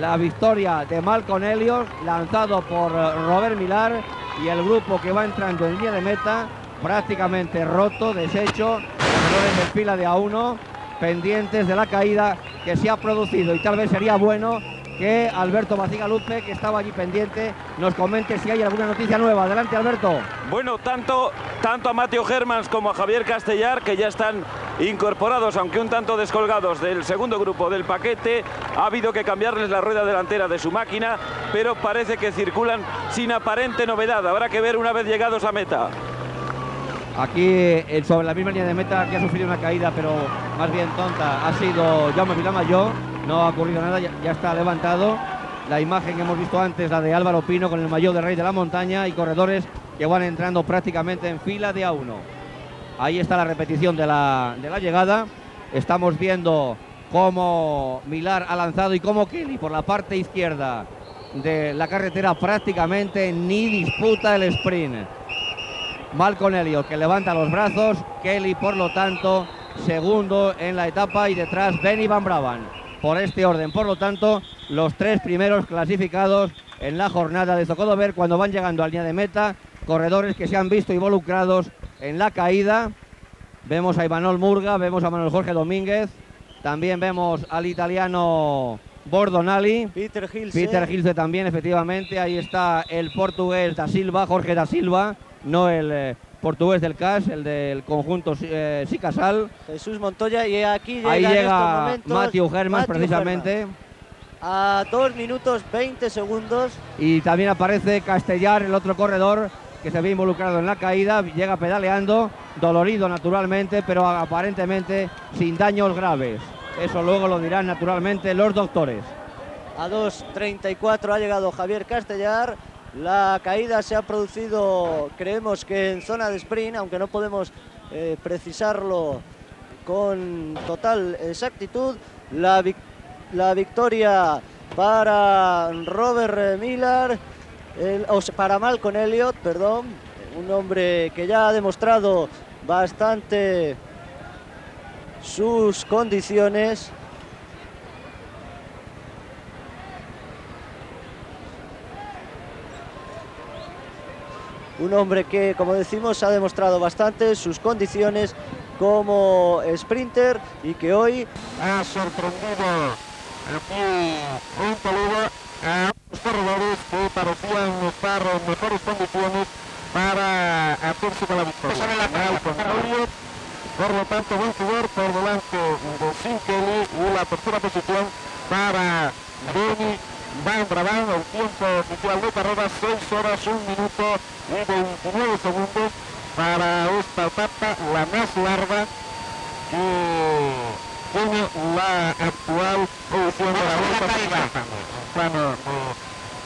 la victoria de Malcolm Elliott, lanzado por eh, Robert Milar y el grupo que va entrando en línea de meta, prácticamente roto, deshecho, corredores de fila de a uno, pendientes de la caída que se ha producido. Y tal vez sería bueno que Alberto Bacigalupe, que estaba allí pendiente, nos comente si hay alguna noticia nueva. Adelante, Alberto. Bueno, tanto, tanto a Mateo Germans como a Javier Castellar, que ya están incorporados, aunque un tanto descolgados del segundo grupo del paquete, ha habido que cambiarles la rueda delantera de su máquina, pero parece que circulan sin aparente novedad. Habrá que ver una vez llegados a meta. Aquí eh, sobre la misma línea de meta que ha sufrido una caída, pero más bien tonta, ha sido Jaume Vilamayor. No ha ocurrido nada, ya, está levantado. La imagen que hemos visto antes, la de Álvaro Pino con el maillot de Rey de la Montaña y corredores que van entrando prácticamente en fila de a uno. Ahí está la repetición de la, llegada. Estamos viendo cómo Milar ha lanzado y cómo Kelly por la parte izquierda de la carretera prácticamente ni disputa el sprint. Malcolm Elliott que levanta los brazos, Kelly por lo tanto segundo en la etapa y detrás Benny Van Braban. Por este orden, por lo tanto, los tres primeros clasificados en la jornada de Zocodover cuando van llegando a línea de meta, corredores que se han visto involucrados en la caída. Vemos a Imanol Murga, vemos a Manuel Jorge Domínguez, también vemos al italiano Bordonali. Peter Hilse. Peter Hilse también, efectivamente. Ahí está el portugués da Silva, Jorge da Silva, no el eh, portugués del CAS, el del conjunto eh, Sicasal. Jesús Montoya y aquí llega, Ahí en llega estos Matthew Hermans, precisamente. A 2 minutos 20 segundos. Y también aparece Castellar, el otro corredor que se había involucrado en la caída. Llega pedaleando, dolorido naturalmente, pero aparentemente sin daños graves. Eso luego lo dirán naturalmente los doctores. A 2.34 ha llegado Javier Castellar. La caída se ha producido, creemos que en zona de sprint, aunque no podemos eh, precisarlo con total exactitud. La, la victoria para Robert Miller, o para Malcolm Elliott, perdón, un hombre que ya ha demostrado bastante sus condiciones. Un hombre que, como decimos, ha demostrado bastante sus condiciones como sprinter y que hoy ha sorprendido aquí en Toledo a los corredores que parecían estar en mejores condiciones para hacerse con la victoria. Por lo tanto, vencedor por delante de Sin Kelly y la tercera posición para Benny Van Braban, el tiempo oficial de carrera, 6 horas, 1 minuto y 29 segundos para esta etapa, la más larga que tiene la actual edición de la Vuelta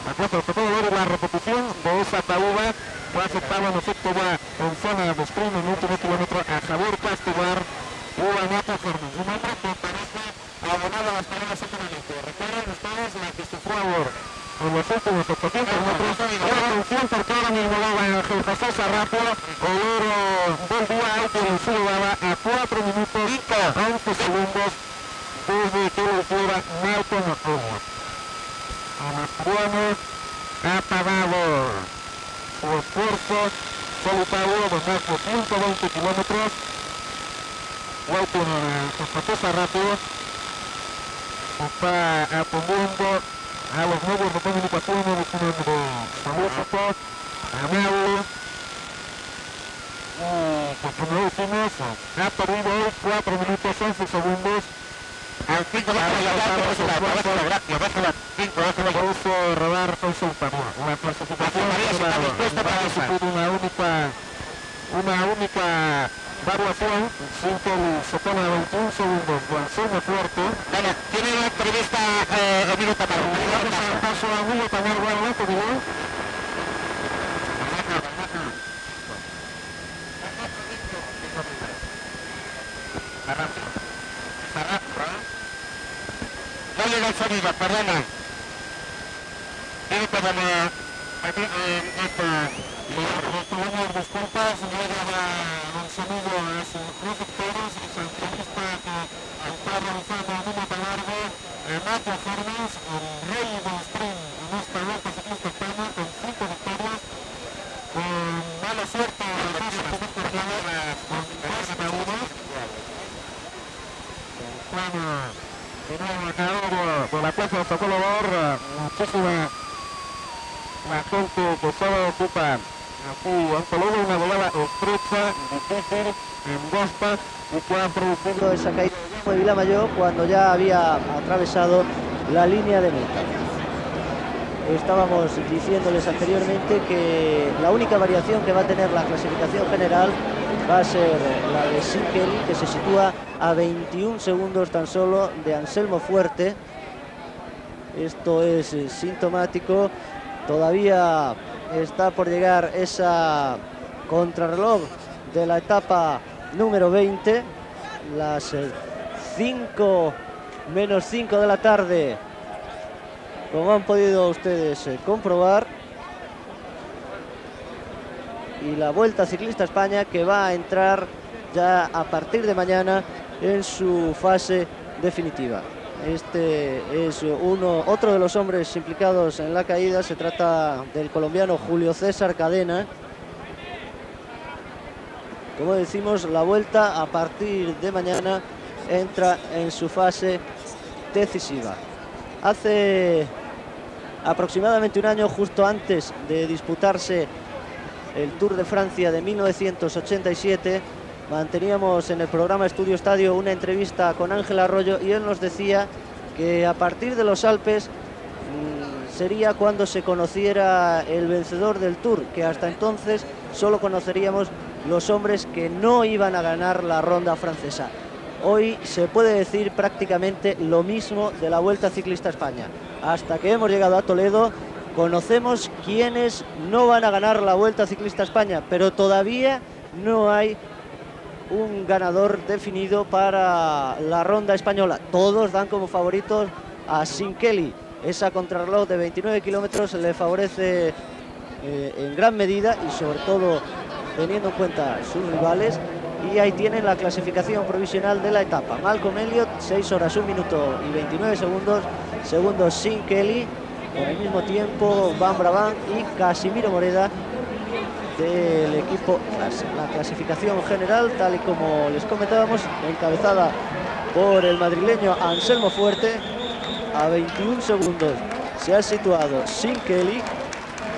la Plaza de Todo y la repetición de esa caída fue aceptado en efecto ya en zona de sprint en último kilómetro a Javier Castigar y a Nato Fernández. Un hombre que parece a las carreras últimamente. Recuerden ustedes la que sufrió en los últimos 800 metros. Atención porque ahora mismo daba Ángel José Sarrapo, el del día que en su daba a 4 minutos 11 segundos desde que lo. El ha pagado su esfuerzo solitario de más de 120 kilómetros. Walton José Sarrapo está atendiendo a los medios de comunicación de un hombre solícito, amable y que como decimos ha perdido hoy 4 minutos 11 segundos. Al 5 de la rodar consultaría. La clasificación para una única una única variación sin que se pone a 21 segundos de Fuerte. Bueno, tiene prevista eh, el minuto para Vamos a paso a también, bueno. No llega el sonido, perdona. Tiene perdona. Aquí, eh, esta, pedimos disculpas, no llega el sonido a sus productores, entrevista que un largo el rey del sprint en esta vuelta ciclista España, con cinco victorias, con las jornadas con tres de la Plaza de muchísima la ocupa en Toledo una volada estrecha, difícil, angosta y que ha producido esa caída fue Vilamayor cuando ya había atravesado la línea de meta. Estábamos diciéndoles anteriormente que la única variación que va a tener la clasificación general va a ser la de Sikeli, que se sitúa a 21 segundos tan solo de Anselmo Fuerte. Esto es eh, sintomático. Todavía está por llegar esa contrarreloj de la etapa número 20. Las 5 menos 5 de la tarde, como han podido ustedes eh, comprobar. Y la Vuelta Ciclista España que va a entrar ya a partir de mañana en su fase definitiva. Este es uno, otro de los hombres implicados en la caída. Se trata del colombiano Julio César Cadena. Como decimos, la vuelta a partir de mañana entra en su fase decisiva. Hace aproximadamente un año, justo antes de disputarse el Tour de Francia de 1987, manteníamos en el programa Estudio Estadio una entrevista con Ángel Arroyo y él nos decía que a partir de los Alpes mm, sería cuando se conociera el vencedor del Tour, que hasta entonces solo conoceríamos los hombres que no iban a ganar la ronda francesa. Hoy se puede decir prácticamente lo mismo de la Vuelta Ciclista España. Hasta que hemos llegado a Toledo, conocemos quiénes no van a ganar la Vuelta Ciclista España, pero todavía no hay un ganador definido para la ronda española. Todos dan como favoritos a Sin Kelly. Esa contrarreloj de 29 kilómetros le favorece eh, en gran medida y sobre todo teniendo en cuenta sus rivales. Y ahí tienen la clasificación provisional de la etapa. Malcolm Elliott, 6 horas, 1 minuto y 29 segundos. Segundo, Sin Kelly. En el mismo tiempo, Van Brabant y Casimiro Moreda del equipo La clasificación general, tal y como les comentábamos, encabezada por el madrileño Anselmo Fuerte. A 21 segundos se ha situado Sin Kelly.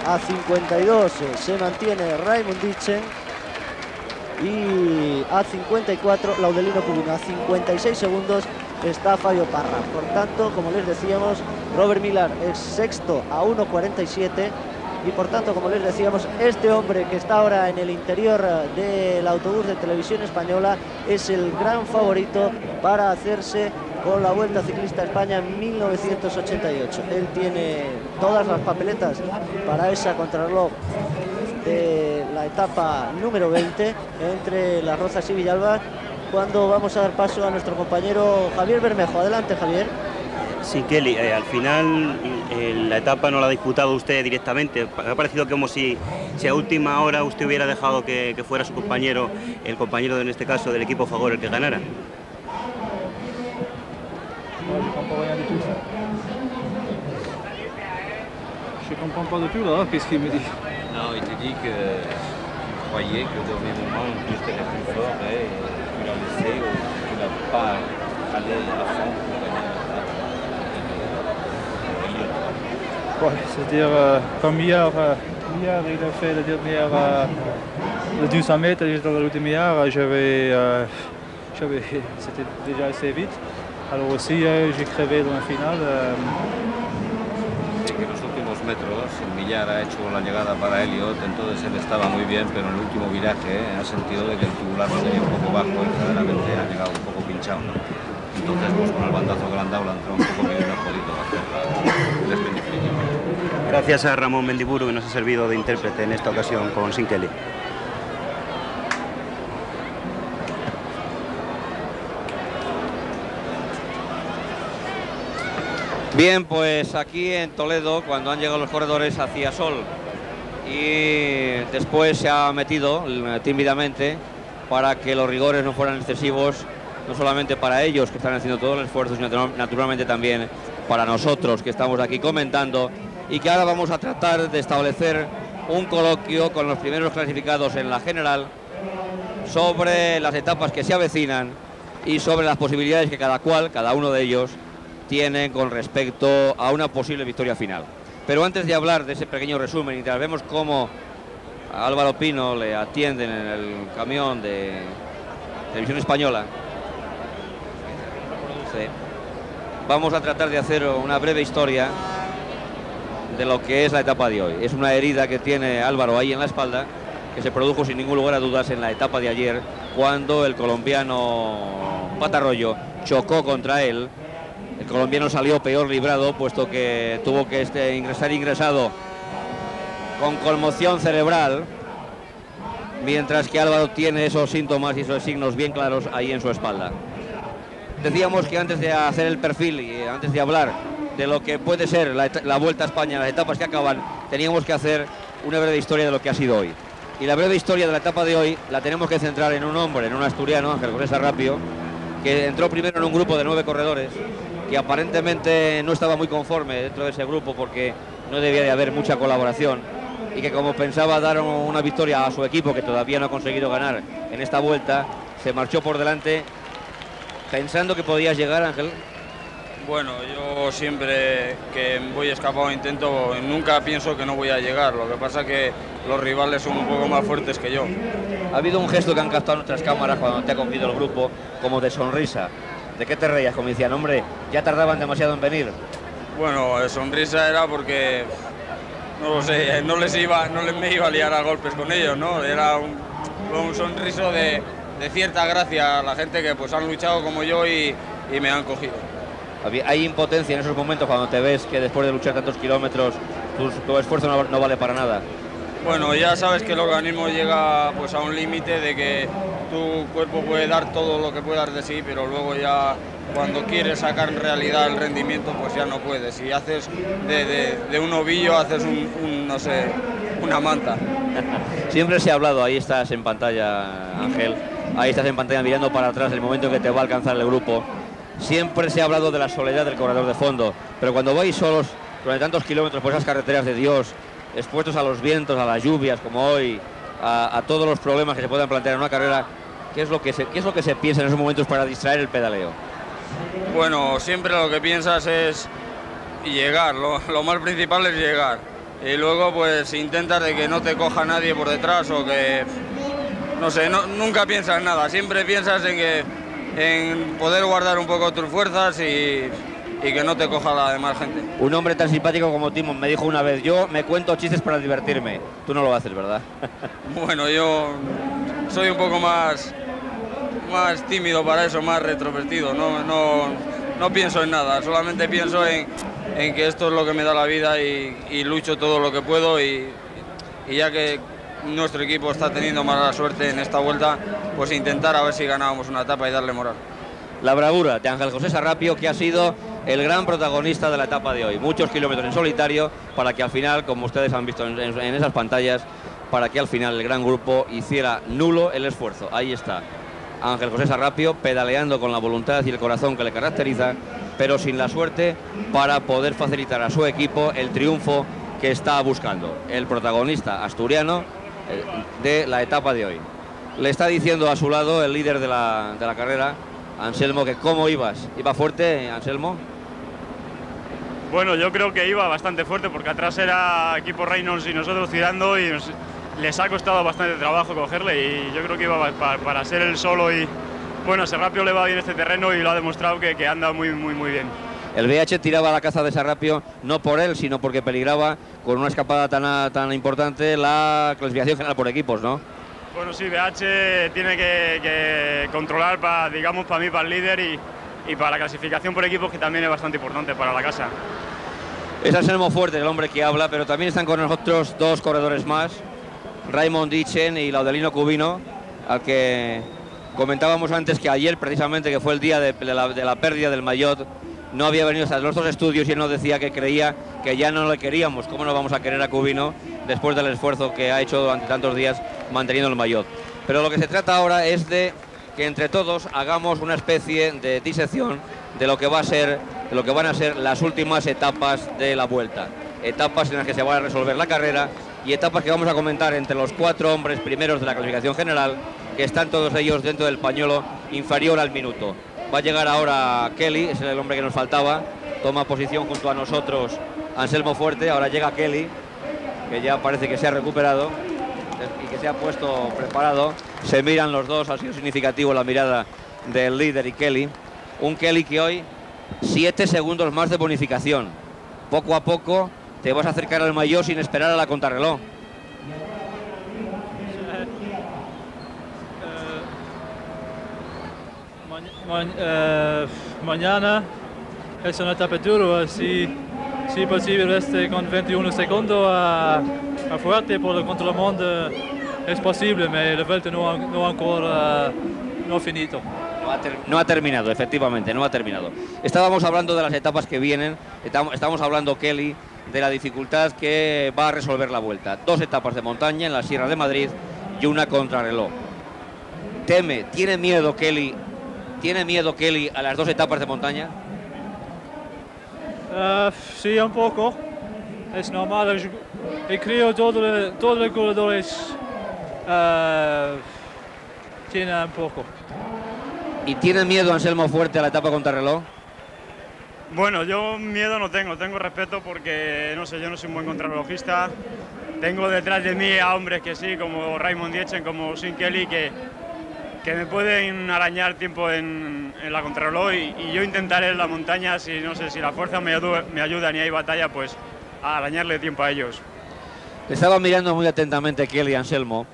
A 52 se mantiene Raymond Dichen. Y a 54 Laudelino Pulino. A 56 segundos está Fabio Parra. Por tanto, como les decíamos, Robert Millar es sexto a 1.47 y por tanto, como les decíamos, este hombre que está ahora en el interior del autobús de televisión española es el gran favorito para hacerse con la Vuelta Ciclista España 1988. Él tiene todas las papeletas para esa contrarreloj de la etapa número 20 entre Las Rozas y Villalba cuando vamos a dar paso a nuestro compañero Javier Bermejo. Adelante, Javier. Sí, Kelly, eh, al final eh, la etapa no la ha disputado usted directamente. Ha parecido como si, si a última hora usted hubiera dejado que, que, fuera su compañero, el compañero en este caso del equipo Fagor, el que ganara. Je comprends pas du tout là, qu'est-ce qu'il me dit Non, il te dit que tu croyais que au dernier moment, tu étais plus fort et tu l'as laissé ou tu n'as pas allé à fond pour gagner Ouais, c'est-à-dire, comme hier, hier, il la dernière, euh, le 200 mètres, dans la c'était déjà assez vite. Alors aussi, j'ai crevé dans la finale. Que los últimos metros, Millar ha hecho la llegada para Elliot, entonces él estaba muy bien, pero en el último viraje ha sentido de que el tubular tenía un poco bajo y verdaderamente ha llegado un poco pinchado. Entonces, pues con el bandazo que le han dado, le un poco y no ha podido hacer el sprint definitivo. Gracias a Ramón Mendiburu que nos ha servido de intérprete en esta ocasión con Sin Kelly. Bien, pues aquí en Toledo, cuando han llegado los corredores hacia Sol y después se ha metido tímidamente para que los rigores no fueran excesivos, no solamente para ellos que están haciendo todo el esfuerzo, sino naturalmente también para nosotros que estamos aquí comentando y que ahora vamos a tratar de establecer un coloquio con los primeros clasificados en la general sobre las etapas que se avecinan y sobre las posibilidades que cada cual, cada uno de ellos, tiene con respecto a una posible victoria final. Pero antes de hablar de ese pequeño resumen, mientras vemos cómo a Álvaro Pino le atienden en el camión de Televisión Española, sí, vamos a tratar de hacer una breve historia de lo que es la etapa de hoy. Es una herida que tiene Álvaro ahí en la espalda, que se produjo sin ningún lugar a dudas en la etapa de ayer, cuando el colombiano Patarroyo chocó contra él. El colombiano salió peor librado, puesto que tuvo que este, ingresar ingresado con conmoción cerebral, mientras que Álvaro tiene esos síntomas y esos signos bien claros ahí en su espalda. Decíamos que antes de hacer el perfil y antes de hablar de lo que puede ser la, Vuelta a España, las etapas que acaban, teníamos que hacer una breve historia de lo que ha sido hoy. Y la breve historia de la etapa de hoy la tenemos que centrar en un hombre, en un asturiano, Ángel José Sarrapio, que entró primero en un grupo de nueve corredores, que aparentemente no estaba muy conforme dentro de ese grupo porque no debía de haber mucha colaboración y que como pensaba dar una victoria a su equipo que todavía no ha conseguido ganar en esta vuelta, se marchó por delante pensando que podías llegar, Ángel. Bueno, yo siempre que voy escapado intento, nunca pienso que no voy a llegar. Lo que pasa que los rivales son un poco más fuertes que yo. Ha habido un gesto que han captado nuestras cámaras cuando te ha cogido el grupo, como de sonrisa. ¿De qué te reías? Como decían, hombre, ya tardaban demasiado en venir. Bueno, sonrisa era porque, no lo sé, no les iba, no les me iba a liar a golpes con ellos, ¿no? Era un, un sonriso de, de, cierta gracia a la gente que pues han luchado como yo y, y me han cogido. Hay impotencia en esos momentos cuando te ves que después de luchar tantos kilómetros tu, tu esfuerzo no, no, vale para nada. Bueno, ya sabes que el organismo llega pues a un límite de que tu cuerpo puede dar todo lo que puedas de sí, pero luego ya cuando quieres sacar en realidad el rendimiento pues ya no puedes. Si haces de, de, de un ovillo, haces un, un, no sé, una manta. Siempre se ha hablado, ahí estás en pantalla Ángel, ahí estás en pantalla mirando para atrás el momento que te va a alcanzar el grupo siempre se ha hablado de la soledad del corredor de fondo, pero cuando vais solos durante tantos kilómetros por esas carreteras de Dios, expuestos a los vientos, a las lluvias como hoy, a, todos los problemas que se puedan plantear en una carrera, ¿qué es, lo que se, ¿qué es lo que se piensa en esos momentos para distraer el pedaleo? Bueno, siempre lo que piensas es llegar, lo, más principal es llegar. Y luego pues intentas de que no te coja nadie por detrás o que, no sé, nunca piensas en nada, siempre piensas en que en poder guardar un poco tus fuerzas y, y, que no te coja la demás gente. Un hombre tan simpático como Timon me dijo una vez, yo me cuento chistes para divertirme. Tú no lo haces, ¿verdad? bueno, yo soy un poco más, más tímido para eso, más retrovertido. No, no, no pienso en nada, solamente pienso en, en, que esto es lo que me da la vida y, y lucho todo lo que puedo y, y ya que nuestro equipo está teniendo mala suerte en esta vuelta, pues intentar a ver si ganábamos una etapa y darle moral. La bravura de Ángel José Sarrapio, que ha sido el gran protagonista de la etapa de hoy. Muchos kilómetros en solitario para que al final, como ustedes han visto en, en, esas pantallas, para que al final el gran grupo hiciera nulo el esfuerzo. Ahí está. Ángel José Sarrapio pedaleando con la voluntad y el corazón que le caracteriza, pero sin la suerte para poder facilitar a su equipo el triunfo que está buscando. El protagonista asturiano de la etapa de hoy. Le está diciendo a su lado el líder de la, de la carrera, Anselmo, que cómo ibas. ¿Iba fuerte, Anselmo? Bueno, yo creo que iba bastante fuerte porque atrás era equipo Reynolds y nosotros tirando y les ha costado bastante trabajo cogerle y yo creo que iba para, para ser el solo y bueno, Serrapio le va bien este terreno y lo ha demostrado que, que anda muy, muy, muy bien. El BH tiraba la caza de Sarrapio no por él, sino porque peligraba con una escapada tan, tan importante la clasificación general por equipos, ¿no? Bueno, sí, BH tiene que, que controlar, para, digamos, para mí, para el líder y, y, para la clasificación por equipos, que también es bastante importante para la casa. Es Anselmo Fuerte, el hombre que habla, pero también están con nosotros dos corredores más, Raymond Dichen y Laudelino Cubino, al que comentábamos antes que ayer, precisamente, que fue el día de, de, la, de la pérdida del Mayotte, no había venido a los dos estudios y él nos decía que creía que ya no le queríamos. ¿Cómo no vamos a querer a Cubino después del esfuerzo que ha hecho durante tantos días manteniendo el maillot? Pero lo que se trata ahora es de que entre todos hagamos una especie de disección de lo que va a ser, de lo que van a ser las últimas etapas de la vuelta. Etapas en las que se va a resolver la carrera y etapas que vamos a comentar entre los cuatro hombres primeros de la clasificación general, que están todos ellos dentro del pañuelo inferior al minuto. Va a llegar ahora Kelly, es el hombre que nos faltaba. Toma posición junto a nosotros Anselmo Fuerte. Ahora llega Kelly, que ya parece que se ha recuperado y que se ha puesto preparado. Se miran los dos, ha sido significativo la mirada del líder y Kelly. Un Kelly que hoy, siete segundos más de bonificación. Poco a poco te vas a acercar al mayor sin esperar a la contrarreloj. Ma eh, mañana es una etapa dura, si, si posible este con 21 segundos a, a fuerte por el contra el mundo es posible, pero la vuelta no, no ancora no finito. No ha, no ha, terminado, efectivamente, no ha terminado. Estábamos hablando de las etapas que vienen, estamos hablando, Kelly, de la dificultad que va a resolver la vuelta. Dos etapas de montaña en la Sierra de Madrid y una contrarreloj. Teme, tiene miedo Kelly ¿Tiene miedo Kelly a las dos etapas de montaña? Uh, sí, un poco. Es normal. Yo, yo creo todo todos los corredores uh, tienen un poco. ¿Y tiene miedo Anselmo Fuerte a la etapa contrarreloj? Bueno, yo miedo no tengo, tengo respeto porque, no sé, yo no soy un buen contrarrelojista. Tengo detrás de mí a hombres que sí, como Raymond Dietzen, como Sin Kelly, que, que me pueden arañar tiempo en, la contrarreloj y, yo intentaré en la montaña, si no sé, si la fuerza me, ayuda, me ayuda ni hay batalla, pues a arañarle tiempo a ellos. Estaba mirando muy atentamente Kelly Anselmo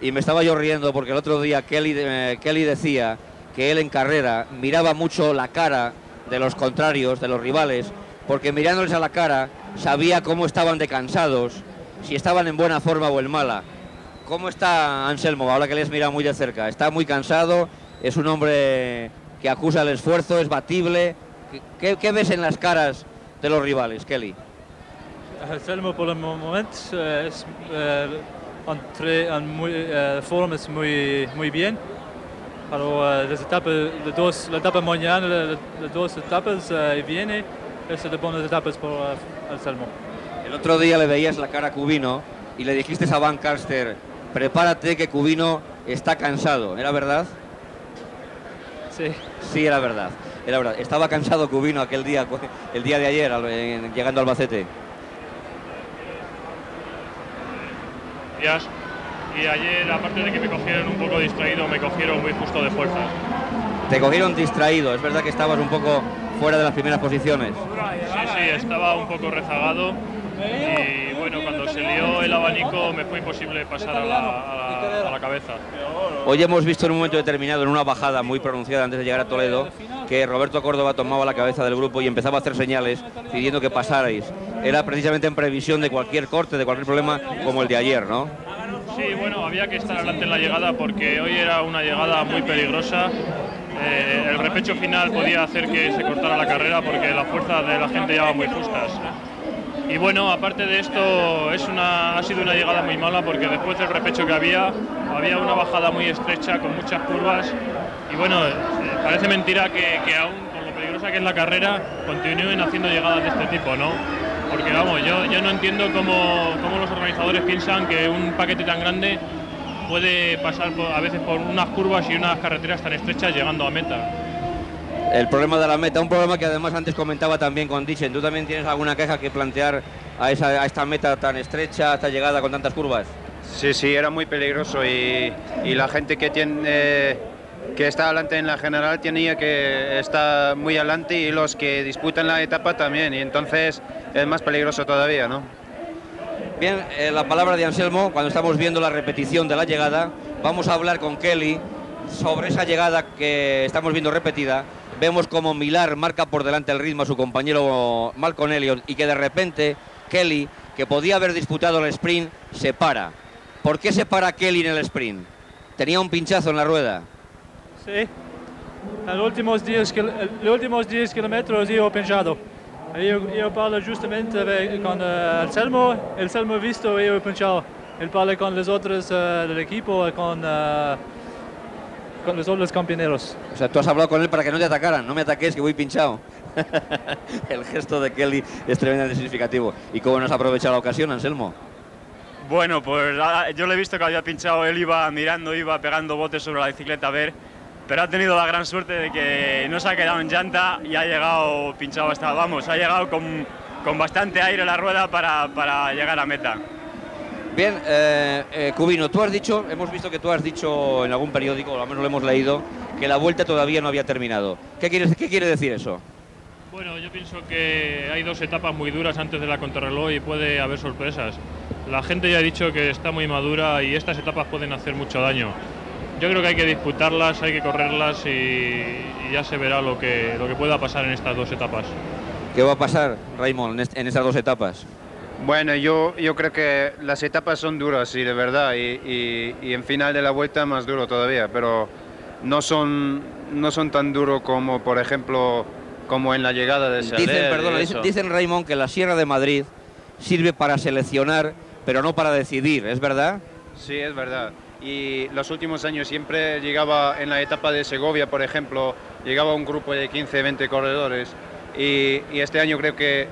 y me estaba yo riendo porque el otro día Kelly, eh, Kelly decía que él en carrera miraba mucho la cara de los contrarios, de los rivales, porque mirándoles a la cara sabía cómo estaban de cansados, si estaban en buena forma o en mala. ¿Cómo está Anselmo ahora que les mira muy de cerca? ¿Está muy cansado? ¿Es un hombre que acusa el esfuerzo? ¿Es batible? ¿Qué, qué ves en las caras de los rivales, Kelly? Anselmo por el momento es eh, entre, en muy, eh, forma es muy, muy bien. Pero uh, las etapas, las dos, la etapa mañana, las, las dos etapas y viene, es de buenas etapas por Anselmo. El otro día le veías la cara a Cubino y le dijiste a Van Carster, prepárate que Cubino está cansado. ¿Era verdad? Sí. Sí, era verdad. Era verdad. Estaba cansado Cubino aquel día, el día de ayer, llegando a Albacete. Días y ayer, aparte de que me cogieron un poco distraído, me cogieron muy justo de fuerza. Te cogieron distraído, es verdad que estabas un poco fuera de las primeras posiciones. Sí, sí, estaba un poco rezagado y bueno, cuando se lió el abanico me fue imposible pasar a la, a la, a la cabeza. Hoy hemos visto en un momento determinado, en una bajada muy pronunciada antes de llegar a Toledo, que Roberto Córdoba tomaba la cabeza del grupo y empezaba a hacer señales pidiendo que pasarais. Era precisamente en previsión de cualquier corte, de cualquier problema como el de ayer, ¿no? Sí, bueno, había que estar adelante en la llegada porque hoy era una llegada muy peligrosa. Eh, el repecho final podía hacer que se cortara la carrera porque la fuerza de la gente ya va muy justas. Y bueno, aparte de esto, es una, ha sido una llegada muy mala porque después del repecho que había, había una bajada muy estrecha con muchas curvas. Y bueno, eh, parece mentira que, que aún con lo peligrosa que es la carrera, continúen haciendo llegadas de este tipo, ¿no? porque vamos, yo, yo no entiendo cómo, cómo, los organizadores piensan que un paquete tan grande puede pasar a veces por unas curvas y unas carreteras tan estrechas llegando a meta. El problema de la meta, un problema que además antes comentaba también con Dicen. ¿Tú también tienes alguna queja que plantear a, esa, a esta meta tan estrecha, a esta llegada con tantas curvas? Sí, sí, era muy peligroso y, y la gente que tiene... Eh que está adelante en la general tenía que estar muy adelante y los que disputan la etapa también y entonces es más peligroso todavía, ¿no? Bien, eh, la palabra de Anselmo, cuando estamos viendo la repetición de la llegada, vamos a hablar con Kelly sobre esa llegada que estamos viendo repetida. Vemos como Milar marca por delante el ritmo a su compañero Malcolm y que de repente Kelly, que podía haber disputado el sprint, se para. ¿Por qué se para Kelly en el sprint? Tenía un pinchazo en la rueda. Sí, los últimos 10, los últimos 10 kilómetros yo he pinchado. Yo, yo parlo justamente con uh, el Selmo, el Selmo visto y yo he pinchado. Él parla con los otros uh, del equipo, con, uh, con los otros compañeros. O sea, tú has hablado con él para que no te atacaran, no me ataques que voy pinchado. el gesto de Kelly es tremendamente significativo. ¿Y cómo nos ha aprovechado la ocasión, Anselmo? Bueno, pues yo le he visto que había pinchado, él iba mirando, iba pegando botes sobre la bicicleta a ver pero ha tenido la gran suerte de que no se ha quedado en llanta y ha llegado pinchado hasta, vamos, ha llegado con, con bastante aire la rueda para, para llegar a meta. Bien, eh, eh, Cubino, tú has dicho, hemos visto que tú has dicho en algún periódico, o al menos lo hemos leído, que la vuelta todavía no había terminado. ¿Qué quiere, qué quiere decir eso? Bueno, yo pienso que hay dos etapas muy duras antes de la contrarreloj y puede haber sorpresas. La gente ya ha dicho que está muy madura y estas etapas pueden hacer mucho daño yo creo que hay que disputarlas, hay que correrlas y, y, ya se verá lo que, lo que pueda pasar en estas dos etapas. ¿Qué va a pasar, Raymond, en estas dos etapas? Bueno, yo, yo creo que las etapas son duras, sí, de verdad, y, y, y en final de la vuelta más duro todavía, pero no son, no son tan duros como, por ejemplo, como en la llegada de Saler. Dicen, perdona, dicen, dicen, Raymond, que la Sierra de Madrid sirve para seleccionar, pero no para decidir, ¿es verdad? Sí, es verdad. y los últimos años siempre llegaba en la etapa de Segovia, por ejemplo, llegaba un grupo de 15, 20 corredores y, y este año creo que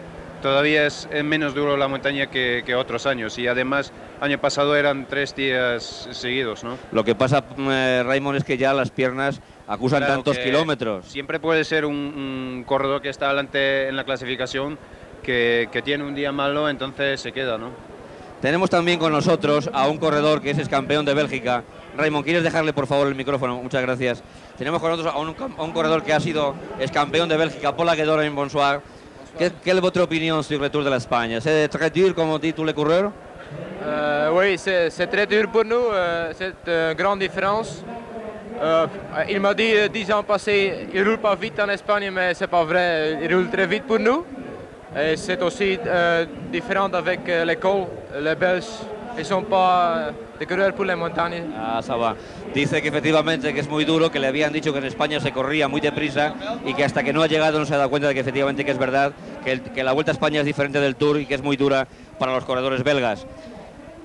todavía es, menos duro la montaña que, que otros años y además año pasado eran tres días seguidos, ¿no? Lo que pasa, eh, Raymond, es que ya las piernas acusan Claro tantos kilómetros. Siempre puede ser un, un corredor que está adelante en la clasificación que, que tiene un día malo, entonces se queda, ¿no? Tenemos también con nosotros a un corredor que es ex campeón de Bélgica. Raymond, ¿quieres dejarle por favor el micrófono? Muchas gracias. Tenemos con nosotros a un, a un corredor que ha sido ex campeón de Bélgica, Paul Aguedora bonsoir. Que- Quelle est votre opinion sur le Tour de l'Espagne C'est très dur, comme on dit tous les coureurs Euh, oui, c'est très dur pour nous. euh, c'est une grande différence. Euh, il m'a dit dix ans passés, il roule pas vite en Espagne, mais c'est pas vrai. Il roule très vite pour nous. Et c'est aussi différent avec l'école. Les Belges, ils sont pas des coureurs pour les montagnes. Ah, ça va. Dice que efectivamente que es muy duro, que le habían dicho que en España se corría muy deprisa y que hasta que no ha llegado no se ha dado cuenta de que efectivamente que es verdad, que, el- la Vuelta a España es diferente del Tour y que es muy dura para los corredores belgas.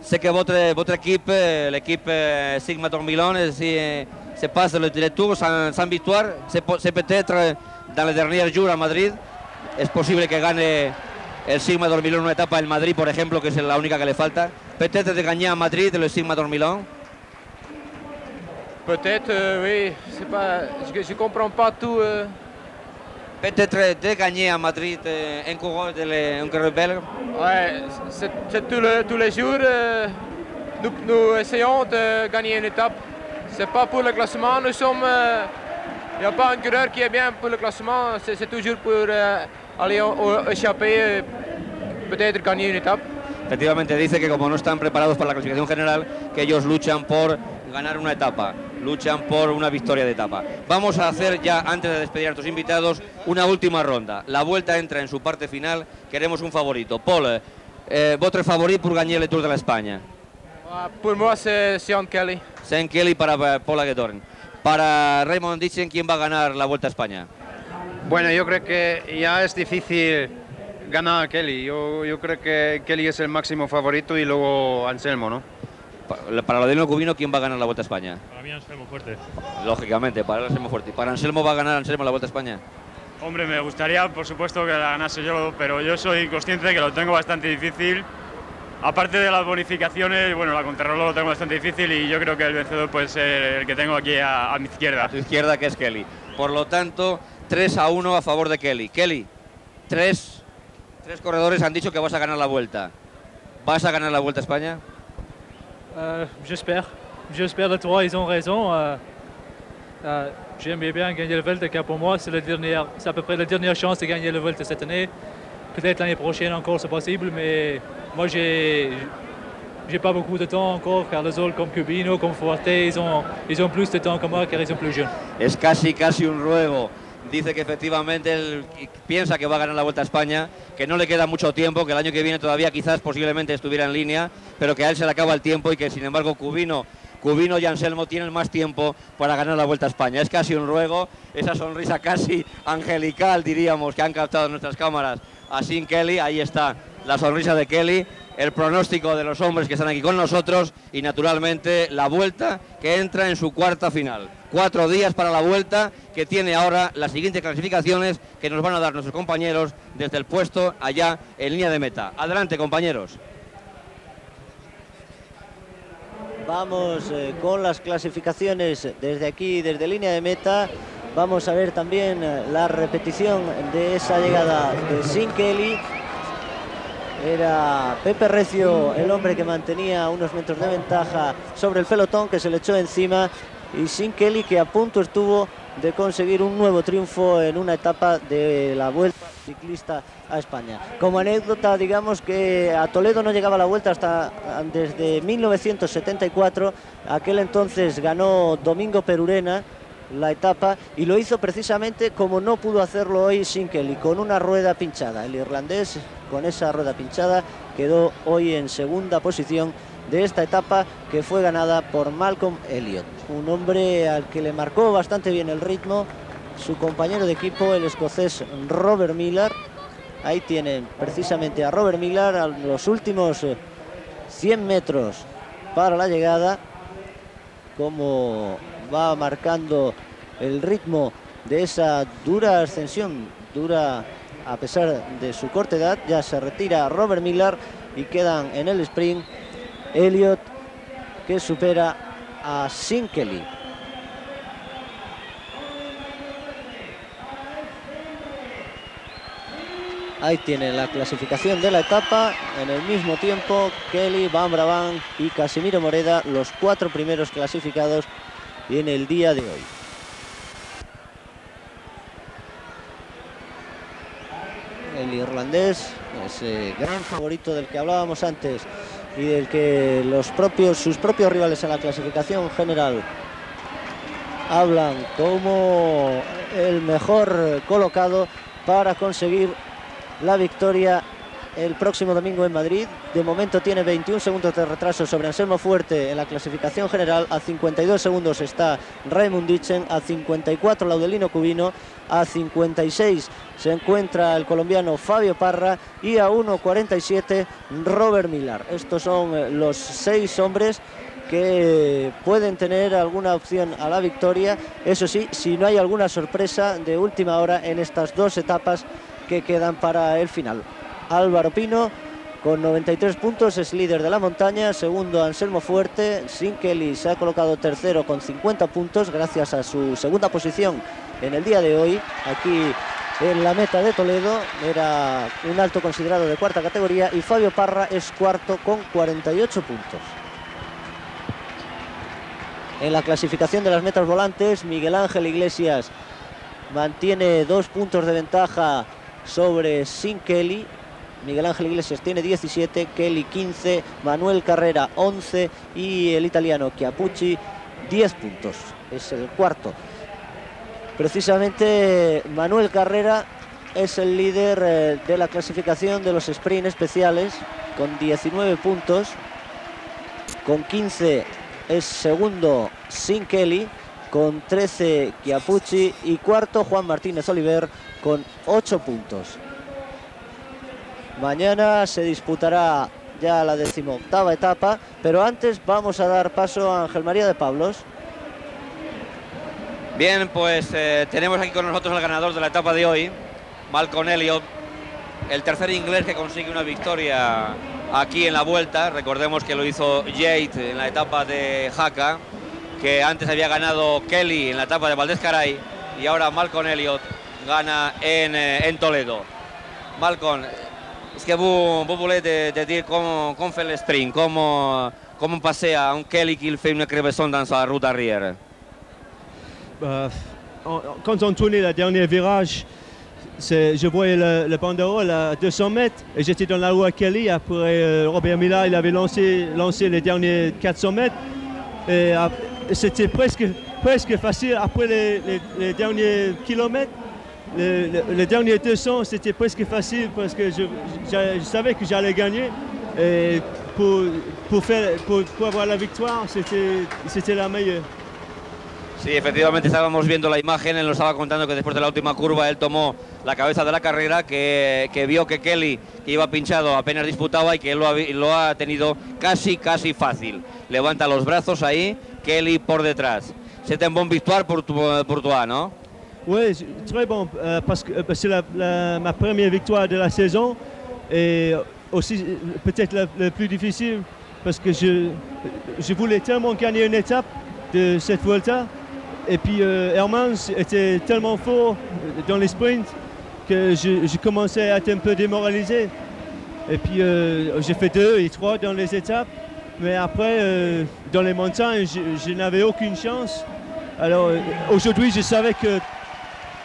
Sé que votre, votre équipe, euh, l'équipe euh, Sigma Dormilon, si, euh, se passe le, le Tour sans, sans victoire. C'est peut-être dans les derniers à Madrid. Es posible que gane el Sigma Dormilon una etapa en Madrid, por ejemplo, que es la única que le falta. Peut-être de gagner a Madrid le Sigma Dormilon. Peut-être, euh, oui, pas, je ne comprends pas tout. euh. Peut-être de gagner à Madrid euh, un coureur de le- un coureur belge. Ouais, c'est tous les, les jours. nous, nous essayons de gagner une étape. C'est pas pour le classement. Nous sommes. Il n'y a pas un coureur qui est bien pour le classement. C'est toujours pour aller au- au- échapper, peut-être gagner une étape. Efectivamente dice que como no están preparados para la clasificación general, que ellos luchan por ganar una etapa, luchan por una victoria de etapa. Vamos a hacer ya, antes de despedir a nuestros invitados, una última ronda. La vuelta entra en su parte final, queremos un favorito. Paul, eh, votre favori pour gagner le Tour de la España. Ah, Pour moi, c'est Sean Kelly. Sean Kelly para eh, Paul Aguedorn. Para Raymond dicen quién va a ganar la Vuelta a España. Bueno, yo creo que ya es difícil ganar a Kelly. Yo, yo creo que Kelly es el máximo favorito y luego Anselmo, ¿no? Pa- Para lo de Cubino, ¿quién va a ganar la Vuelta a España? Para mí Anselmo fuerte. Lógicamente, para él Anselmo fuerte. ¿Y para Anselmo va a ganar Anselmo la Vuelta a España? Hombre, me gustaría, por supuesto, que la ganase yo, pero yo soy consciente de que lo tengo bastante difícil. Aparte de las bonificaciones, bueno, la contrarreloj lo tengo bastante difícil y yo creo que el vencedor puede ser el que tengo aquí a, a mi izquierda. A tu izquierda, que es Kelly. Por lo tanto, 3 a 1 a favor de Kelly. Kelly, tres, tres corredores han dicho que vas a ganar la Vuelta. ¿Vas a ganar la Vuelta a España? Euh, J'espère. J'espère les trois, ils ont raison. Euh, euh, J'aimerais bien gagner le Vuelta car pour moi, c'est c'est à peu près la dernière chance de gagner le Vuelta cette année. Peut-être l'année prochaine encore, c'est possible, mais moi, j'ai j'ai pas beaucoup de temps encore car les autres comme Cubino, comme Forte, ils ont, ils ont plus de temps que moi car ils sont plus jeunes. Es casi, casi un ruego. Dice que efectivamente él piensa que va a ganar la Vuelta a España, que no le queda mucho tiempo, que el año que viene todavía quizás posiblemente estuviera en línea, pero que a él se le acaba el tiempo y que sin embargo Cubino, Cubino y Anselmo tienen más tiempo para ganar la Vuelta a España. Es casi un ruego, esa sonrisa casi angelical diríamos que han captado nuestras cámaras a Sin Kelly, ahí está la sonrisa de Kelly, el pronóstico de los hombres que están aquí con nosotros y naturalmente la vuelta que entra en su cuarta final. Cuatro días para la vuelta que tiene ahora las siguientes clasificaciones que nos van a dar nuestros compañeros desde el puesto allá en línea de meta. Adelante compañeros. Vamos eh, con las clasificaciones desde aquí, desde línea de meta. Vamos a ver también eh, la repetición de esa llegada de Sin Kelly. Era Pepe Recio el hombre que mantenía unos metros de ventaja sobre el pelotón que se le echó encima y Sin Kelly que a punto estuvo de conseguir un nuevo triunfo en una etapa de la Vuelta Ciclista a España. Como anécdota, digamos que a Toledo no llegaba la Vuelta hasta ah, desde 1974. Aquel entonces ganó Domingo Perurena la etapa y lo hizo precisamente como no pudo hacerlo hoy Sin Kelly, con una rueda pinchada. El irlandés con esa rueda pinchada quedó hoy en segunda posición de esta etapa que fue ganada por Malcolm Elliott, un hombre al que le marcó bastante bien el ritmo su compañero de equipo, el escocés Robert Miller. Ahí tienen precisamente a Robert Miller a los últimos eh, 100 metros para la llegada. cómo va marcando el ritmo de esa dura ascensión, dura a pesar de su corta edad. Ya se retira Robert Miller y quedan en el sprint Elliot que supera a Sinkely. Ahí tiene la clasificación de la etapa. En el mismo tiempo, Kelly, Van Brabant y Casimiro Moreda, los cuatro primeros clasificados en el día de hoy. El irlandés, ese gran favorito del que hablábamos antes y del que los propios, sus propios rivales en la clasificación general hablan como el mejor colocado para conseguir la victoria el próximo domingo en Madrid. De momento tiene 21 segundos de retraso sobre Anselmo Fuerte en la clasificación general. A 52 segundos está Raymond Dichen, a 54 Laudelino Cubino, a 56 se encuentra el colombiano Fabio Parra y a 1.47 Robert Millar. Estos son eh, los seis hombres que pueden tener alguna opción a la victoria. Eso sí, si no hay alguna sorpresa de última hora en estas dos etapas que quedan para el final. Álvaro Pino con 93 puntos es líder de la montaña, segundo Anselmo Fuerte, Sinkeli se ha colocado tercero con 50 puntos gracias a su segunda posición en el día de hoy, aquí en la meta de Toledo, era un alto considerado de cuarta categoría y Fabio Parra es cuarto con 48 puntos. En la clasificación de las metas volantes, Miguel Ángel Iglesias mantiene dos puntos de ventaja sobre Sin Kelly. Miguel Ángel Iglesias tiene 17, Kelly 15, Manuel Carrera 11 y el italiano Chiapucci 10 puntos. Es el cuarto. Precisamente Manuel Carrera es el líder eh, de la clasificación de los sprint especiales con 19 puntos. Con 15 es segundo Sin Kelly con 13 Chiapucci y cuarto Juan Martínez Oliver con 8 puntos. Mañana se disputará ya la decimoctava etapa, pero antes vamos a dar paso a Ángel María de Pablos. Bien, pues eh, tenemos aquí con nosotros al ganador de la etapa de hoy, Malcolm Elliott, el tercer inglés que consigue una victoria aquí en la vuelta. Recordemos que lo hizo Jade en la etapa de Jaca, que antes había ganado Kelly en la etapa de Valdés Caray y ahora Malcolm Elliott gana en, eh, en Toledo. Malcolm, est-ce que vous, voulez dire comment, comment fait le sprint, comment, passer à un Kelly qui fait une crevaison dans sa route arrière en- quand on tournait le dernier virage, je voyais le, le banderole à 200 mètres et j'étais dans la roue à Kelly. Après, euh, Robert Miller, il avait lancé, les derniers 400 mètres. Et ap- c'était presque, facile. Après les derniers kilomètres, le- le- les derniers 200, c'était presque facile parce que je, je- je savais que j'allais gagner. Et pour, pour, faire, pour, pour avoir la victoire, c'était la meilleure. Sí, efectivamente estábamos viendo la imagen, él nos estaba contando que después de la última curva él tomó la cabeza de la carrera, que, que vio que Kelly, que iba pinchado, apenas disputaba y que él lo ha, lo ha tenido casi, casi fácil. Levanta los brazos ahí, Kelly por detrás. C'est un bon victoire pour, pour toi, ¿no? Oui, très bon, euh, parce que euh, c'est la- ma première victoire de la saison et aussi euh, peut-être la, la plus difficile parce que je, je voulais tellement gagner une étape de cette Vuelta et puis Hermans était tellement fort dans les sprints que je, je commençais à être un peu démoralisé. Et puis j'ai fait deux et trois dans les étapes, mais après dans les montagnes je, n'avais aucune chance. Alors aujourd'hui je savais que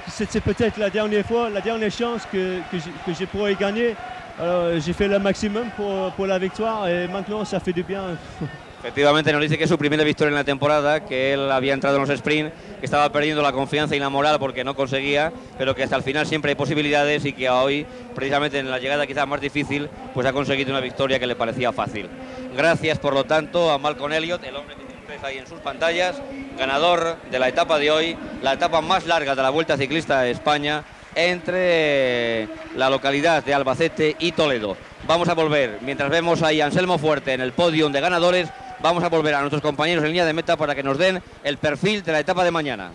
c'était peut-être la dernière fois, la dernière chance que, que, pourrais gagner. Alors j'ai fait le maximum pour, pour la victoire et maintenant ça fait du bien. Efectivamente nos dice que es su primera victoria en la temporada, que él había entrado en los sprint, que estaba perdiendo la confianza y la moral porque no conseguía, pero que hasta el final siempre hay posibilidades y que hoy, precisamente en la llegada quizás más difícil, pues ha conseguido una victoria que le parecía fácil. Gracias por lo tanto a Malcolm Elliott, el hombre que ustedes ahí en sus pantallas, ganador de la etapa de hoy, la etapa más larga de la Vuelta Ciclista de España entre la localidad de Albacete y Toledo. Vamos a volver, mientras vemos ahí a Anselmo Fuerte en el podium de ganadores, vamos a volver a nuestros compañeros en línea de meta para que nos den el perfil de la etapa de mañana.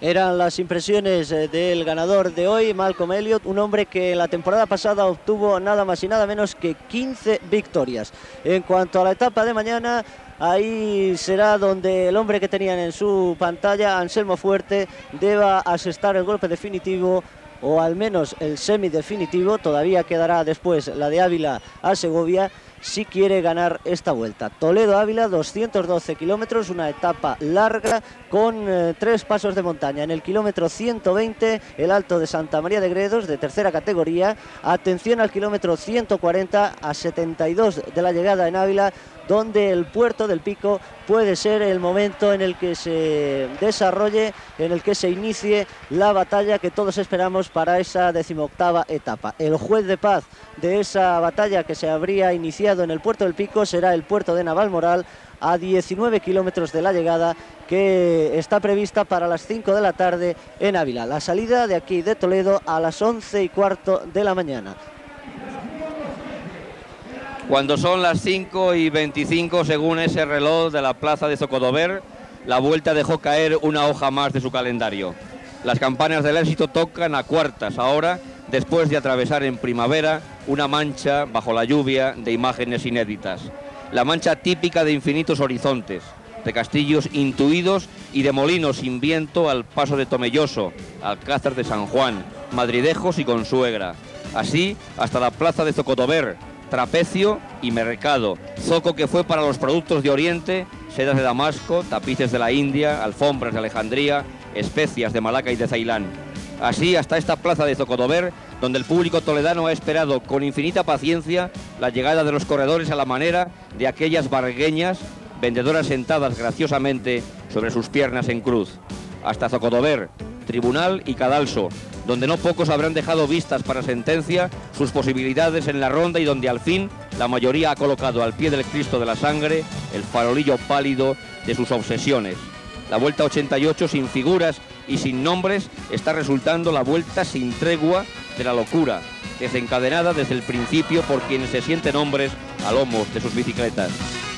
Eran las impresiones eh, del ganador de hoy, Malcolm Elliott, un hombre que la temporada pasada obtuvo nada más y nada menos que 15 victorias. En cuanto a la etapa de mañana, ahí será donde el hombre que tenían en su pantalla, Anselmo Fuerte, deba asestar el golpe definitivo o al menos el semidefinitivo. Todavía quedará después la de Ávila a Segovia si quiere ganar esta vuelta. Toledo-Ávila, 212 kilómetros, una etapa larga con eh, tres pasos de montaña. En el kilómetro 120, el Alto de Santa María de Gredos, de tercera categoría. Atención al kilómetro 140, a 72 de la llegada en Ávila, donde el puerto del Pico puede ser el momento en el que se desarrolle, en el que se inicie la batalla que todos esperamos para esa decimoctava etapa. El juez de paz de esa batalla que se habría iniciado en el puerto del Pico será el puerto de Navalmoral a 19 kilómetros de la llegada que está prevista para las 5 de la tarde en Ávila. La salida de aquí de Toledo a las 11 y cuarto de la mañana. Cuando son las 5 y 25, según ese reloj de la plaza de Zocodover, la vuelta dejó caer una hoja más de su calendario. Las campanas del éxito tocan a cuartas ahora, después de atravesar en primavera una mancha bajo la lluvia de imágenes inéditas. La mancha típica de infinitos horizontes, de castillos intuidos y de molinos sin viento al paso de Tomelloso, Alcázar de San Juan, Madridejos y Consuegra. Así hasta la plaza de Zocodover, trapecio y mercado. Zoco que fue para los productos de Oriente, sedas de Damasco, tapices de la India, alfombras de Alejandría, especias de Malaca y de Ceilán. Así hasta esta plaza de Zocodover, donde el público toledano ha esperado con infinita paciencia la llegada de los corredores a la manera de aquellas bargueñas vendedoras sentadas graciosamente sobre sus piernas en cruz. Hasta Zocodover, Tribunal y Cadalso, donde no pocos habrán dejado vistas para sentencia sus posibilidades en la ronda y donde al fin la mayoría ha colocado al pie del Cristo de la Sangre el farolillo pálido de sus obsesiones. La vuelta 88 sin figuras y sin nombres está resultando la vuelta sin tregua de la locura, desencadenada desde el principio por quienes se sienten hombres a lomos de sus bicicletas.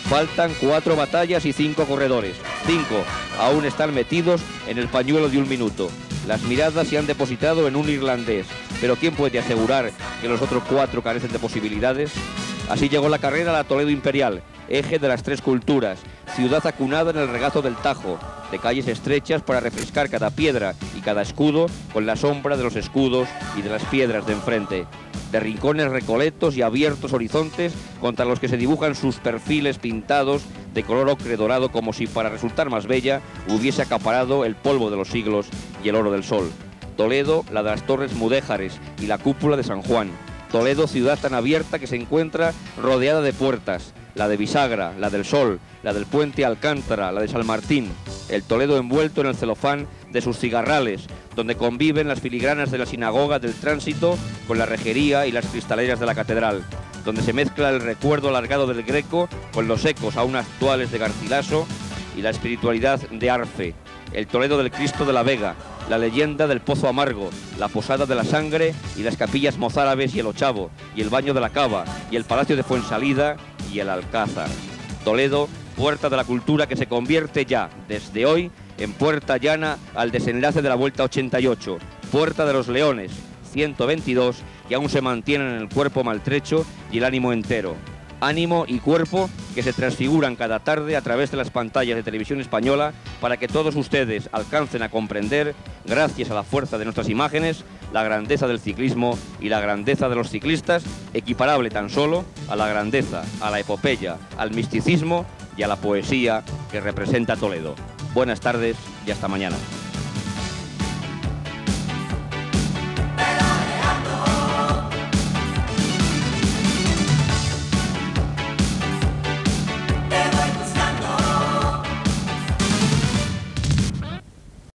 Faltan cuatro batallas y cinco corredores. Cinco aún están metidos en el pañuelo de un minuto. Las miradas se han depositado en un irlandés, pero ¿quién puede asegurar que los otros cuatro carecen de posibilidades? Así llegó la carrera a la Toledo Imperial, eje de las tres culturas, ciudad acunada en el regazo del Tajo, de calles estrechas para refrescar cada piedra y cada escudo con la sombra de los escudos y de las piedras de enfrente, de rincones recoletos y abiertos horizontes contra los que se dibujan sus perfiles pintados de color ocre dorado como si para resultar más bella hubiese acaparado el polvo de los siglos y el oro del sol. Toledo, la de las torres mudéjares y la cúpula de San Juan. Toledo, ciudad tan abierta que se encuentra rodeada de puertas, la de Bisagra, la del Sol, la del Puente Alcántara, la de San Martín, el Toledo envuelto en el celofán de sus cigarrales, donde conviven las filigranas de la sinagoga del tránsito con la rejería y las cristaleras de la catedral, donde se mezcla el recuerdo alargado del Greco con los ecos aún actuales de Garcilaso y la espiritualidad de Arfe, el Toledo del Cristo de la Vega, la leyenda del Pozo Amargo, la Posada de la Sangre y las capillas mozárabes y el Ochavo, y el Baño de la Cava, y el Palacio de Fuensalida y el Alcázar. Toledo, puerta de la cultura que se convierte ya, desde hoy, en puerta llana al desenlace de la Vuelta 88, puerta de los Leones, 122, que aún se mantienen en el cuerpo maltrecho y el ánimo entero. Ánimo y cuerpo que se transfiguran cada tarde a través de las pantallas de televisión española para que todos ustedes alcancen a comprender, gracias a la fuerza de nuestras imágenes, la grandeza del ciclismo y la grandeza de los ciclistas, equiparable tan solo a la grandeza, a la epopeya, al misticismo y a la poesía que representa Toledo. Buenas tardes y hasta mañana.